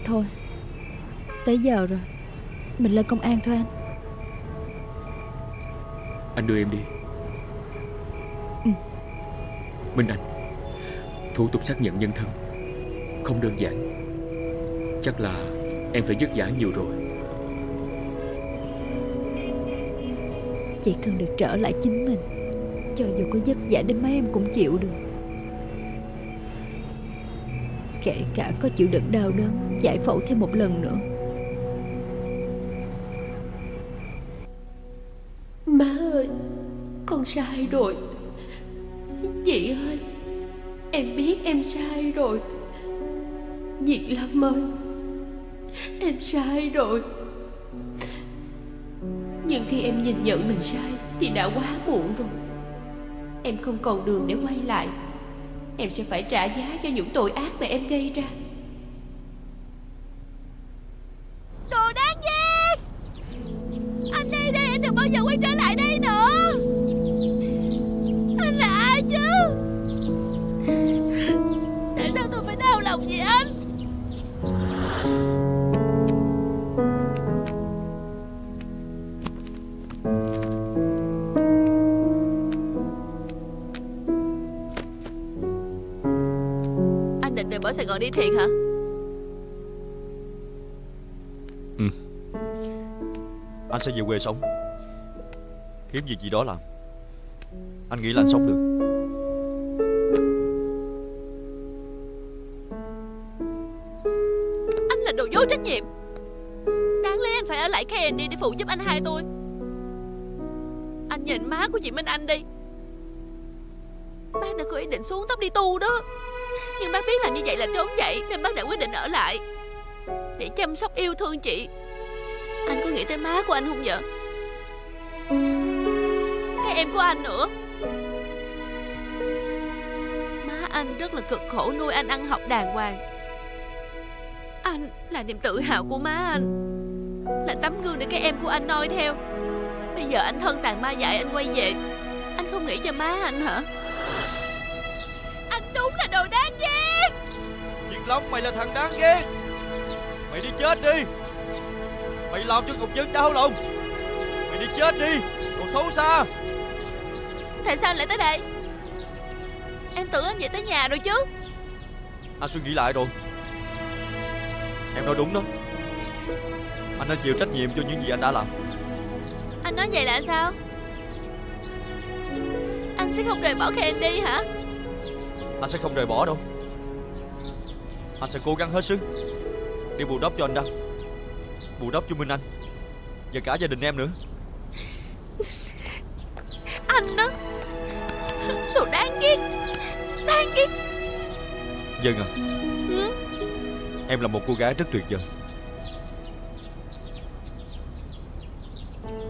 Thôi Tới giờ rồi. Mình lên công an thôi anh. Anh đưa em đi. Ừ. Minh Anh Thủ tục xác nhận nhân thân Không đơn giản. Chắc là em phải vất vả nhiều rồi. Chỉ cần được trở lại chính mình Cho dù có vất vả đến mấy em cũng chịu được. Kể cả có chịu đựng đau đớn Giải phẫu thêm một lần nữa. Má ơi Con sai rồi. Chị ơi Em biết em sai rồi. Việt Lâm ơi Em sai rồi. Nhưng khi em nhìn nhận mình sai Thì đã quá muộn rồi. Em không còn đường để quay lại. Em sẽ phải trả giá cho những tội ác mà em gây ra. Gòn đi thiệt hả? Anh sẽ về quê sống. Kiếm việc gì đó làm. Anh nghĩ là anh sống được. Anh là đồ vô trách nhiệm. Đáng lẽ anh phải ở lại Kennedy để phụ giúp anh hai tôi. Anh nhìn má của chị Minh Anh đi. Bác đã có ý định xuống tóc đi tu đó nhưng bác biết làm như vậy là trốn chạy, Nên bác đã quyết định ở lại. Để chăm sóc yêu thương chị. Anh có nghĩ tới má của anh không vậy? Cái em của anh nữa. Má anh rất là cực khổ nuôi anh ăn học đàng hoàng. Anh là niềm tự hào của má anh. Là tấm gương để các em của anh noi theo. Bây giờ anh thân tàn ma dại, anh quay về. Anh không nghĩ cho má anh hả? Long mày là thằng đáng ghét Mày đi chết đi. Mày làm cho Ngọc Dân đau lòng. Mày đi chết đi Đồ xấu xa. Tại sao lại tới đây? Em tưởng anh về tới nhà rồi chứ. Anh suy nghĩ lại rồi. Em nói đúng đó. Anh nên chịu trách nhiệm cho những gì anh đã làm. Anh nói vậy là sao? Anh sẽ không rời bỏ Candy hả? Anh sẽ không rời bỏ đâu Anh sẽ cố gắng hết sức Để bù đắp cho anh Đăng Bù đắp cho Minh Anh Và cả gia đình em nữa. Anh đó Đồ đáng ghét Đáng ghét. Dân à ừ? Em là một cô gái rất tuyệt vời.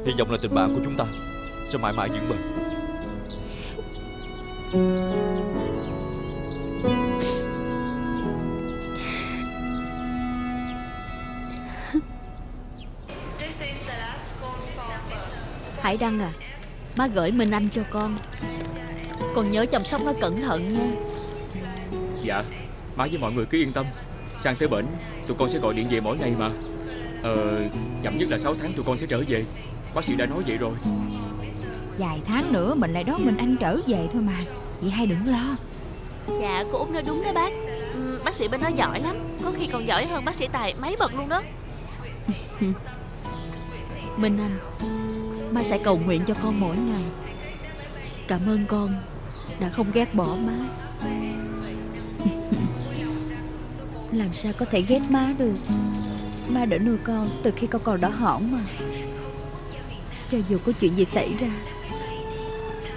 Hy vọng là tình bạn của chúng ta Sẽ mãi mãi vững bền Hải Đăng à? Má gửi Minh Anh cho con. Con nhớ chăm sóc nó cẩn thận nha. Dạ Má với mọi người cứ yên tâm. Sang tới bển Tụi con sẽ gọi điện về mỗi ngày mà. Ờ Chậm nhất là 6 tháng tụi con sẽ trở về. Bác sĩ đã nói vậy rồi. Vài tháng nữa mình lại đón Minh Anh trở về thôi mà. Chị hai đừng lo. Dạ cô Út nói đúng đó bác. Ừ, Bác sĩ bên đó giỏi lắm. Có khi còn giỏi hơn bác sĩ Tài mấy bậc luôn đó. Minh Anh Má sẽ cầu nguyện cho con mỗi ngày. Cảm ơn con Đã không ghét bỏ má. Làm sao có thể ghét má được? Má đã nuôi con từ khi con còn đỏ hỏn mà. Cho dù có chuyện gì xảy ra,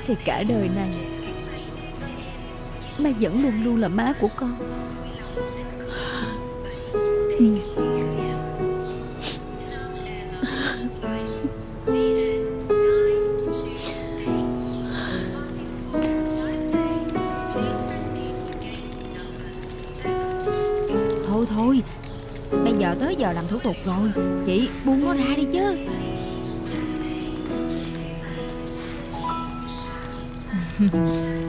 Thì cả đời này, Má vẫn luôn luôn là má của con. ừ. giờ làm thủ tục rồi. Chị buông nó ra đi chứ.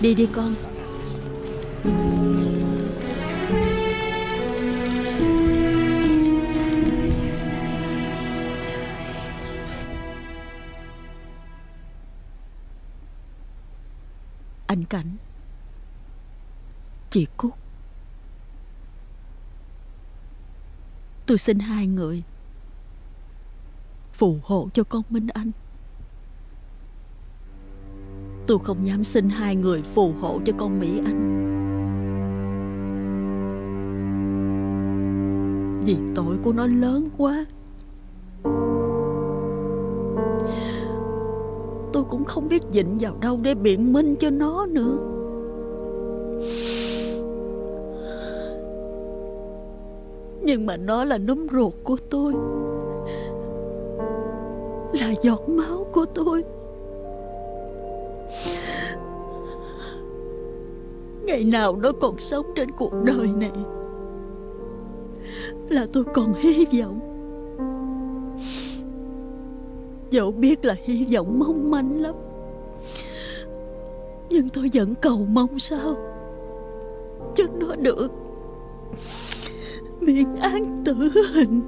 Đi đi con. Anh Cảnh. Chị Cúc. Tôi xin hai người Phù hộ cho con Minh Anh. Tôi không dám xin hai người phù hộ cho con Mỹ Anh. Vì tội của nó lớn quá. Tôi cũng không biết dịnh vào đâu để biện minh cho nó nữa. Nhưng mà nó là núm ruột của tôi. Là giọt máu của tôi. Ngày nào nó còn sống trên cuộc đời này. Là tôi còn hy vọng. Dẫu biết là hy vọng mong manh lắm, Nhưng tôi vẫn cầu mong sao Cho nó được Miễn án tử hình.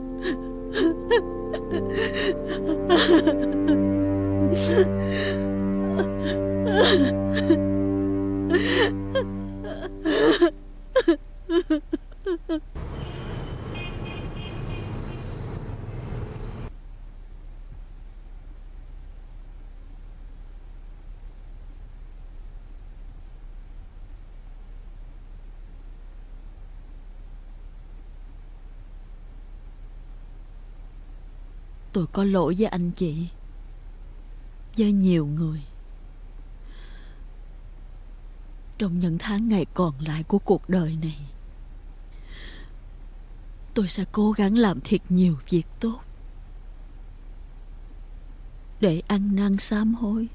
Tôi có lỗi với anh chị. Với nhiều người. Trong những tháng ngày còn lại của cuộc đời này, Tôi sẽ cố gắng làm thiệt nhiều việc tốt Để ăn năn sám hối,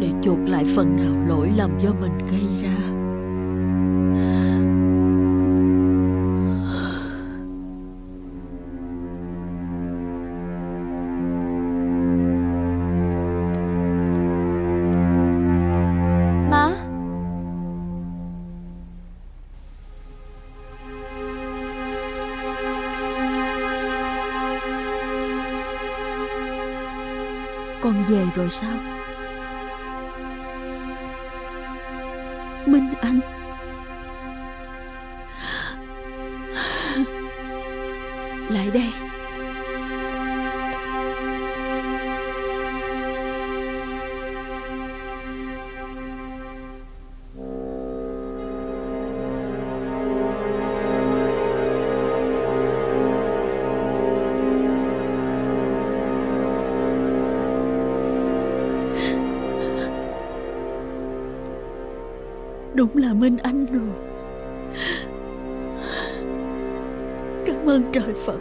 Để chuộc lại phần nào lỗi lầm do mình gây ra. Sao? Minh Anh Đúng là Minh Anh rồi. Cảm ơn trời Phật.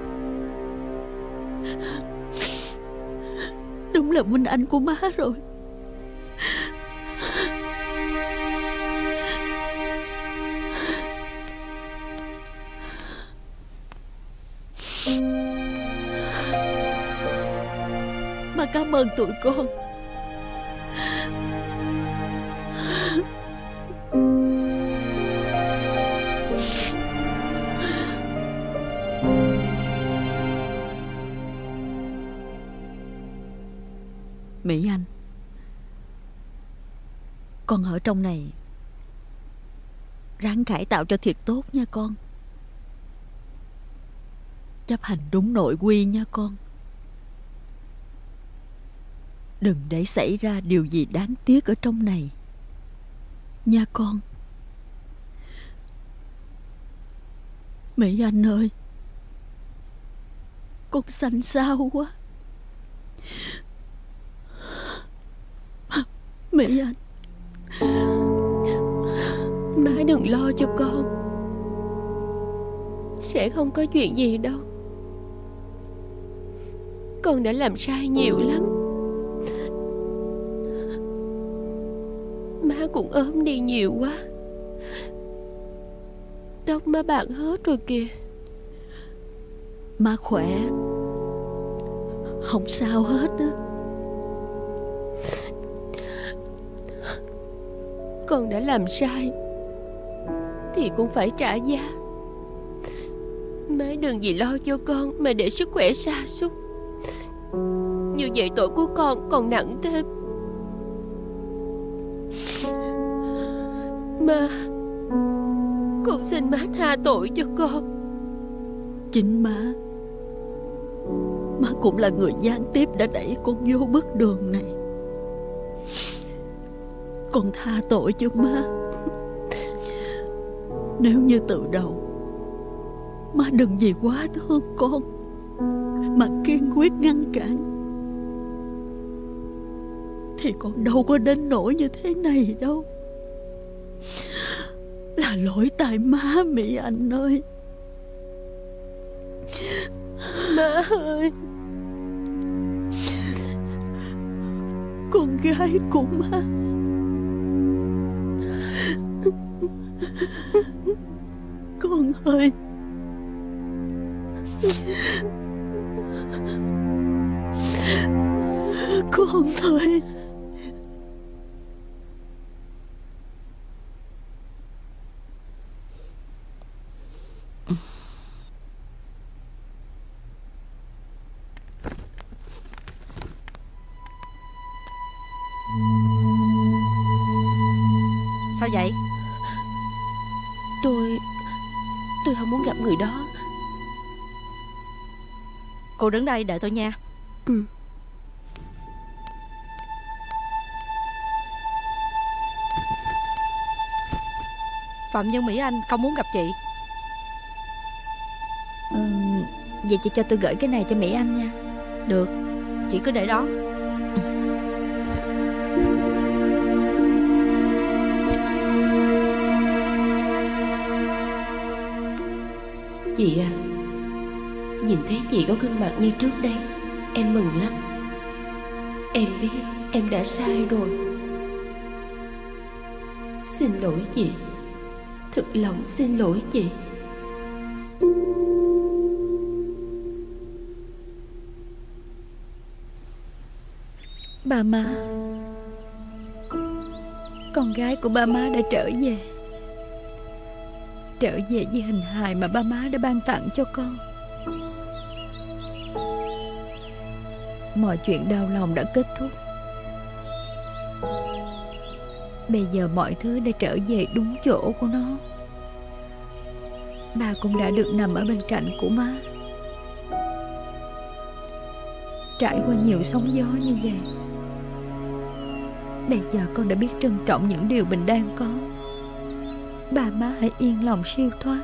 Đúng là Minh Anh của má rồi. Má cảm ơn tụi con. Con ở trong này. Ráng cải tạo cho thiệt tốt nha con. Chấp hành đúng nội quy nha con. Đừng để xảy ra điều gì đáng tiếc ở trong này. Nha con. Mỹ Anh ơi. Con xanh sao quá. Mỹ Anh. Má đừng lo cho con. Sẽ không có chuyện gì đâu. Con đã làm sai nhiều lắm. Má cũng ốm đi nhiều quá. Tóc má bạc hết rồi kìa. Má khỏe. Không sao hết á. Con đã làm sai, Thì cũng phải trả giá. Má đừng vì lo cho con Mà để sức khỏe sa sút. Như vậy tội của con còn nặng thêm. Má, Con xin má tha tội cho con. Chính má. Má cũng là người gián tiếp đã đẩy con vô bước đường này. Con tha tội cho má. Nếu như từ đầu Má đừng vì quá thương con Mà kiên quyết ngăn cản Thì con đâu có đến nỗi như thế này đâu. Là lỗi tại má Mỹ Anh ơi. Má ơi. Con gái của má ơi. Con ơi Cô đứng đây đợi tôi nha. Ừ. Phạm Nhân Mỹ Anh không muốn gặp chị. Ừ, Vậy chị cho tôi gửi cái này cho Mỹ Anh nha. Được Chị cứ để đó. Chị à Nhìn thấy chị có gương mặt như trước đây, Em mừng lắm. Em biết em đã sai rồi. Xin lỗi chị. Thực lòng xin lỗi chị. Bà má. Con gái của ba má đã trở về. Trở về với hình hài mà ba má đã ban tặng cho con. Mọi chuyện đau lòng đã kết thúc. Bây giờ mọi thứ đã trở về đúng chỗ của nó. Ba cũng đã được nằm ở bên cạnh của má. Trải qua nhiều sóng gió như vậy, Bây giờ con đã biết trân trọng những điều mình đang có. Ba má hãy yên lòng siêu thoát.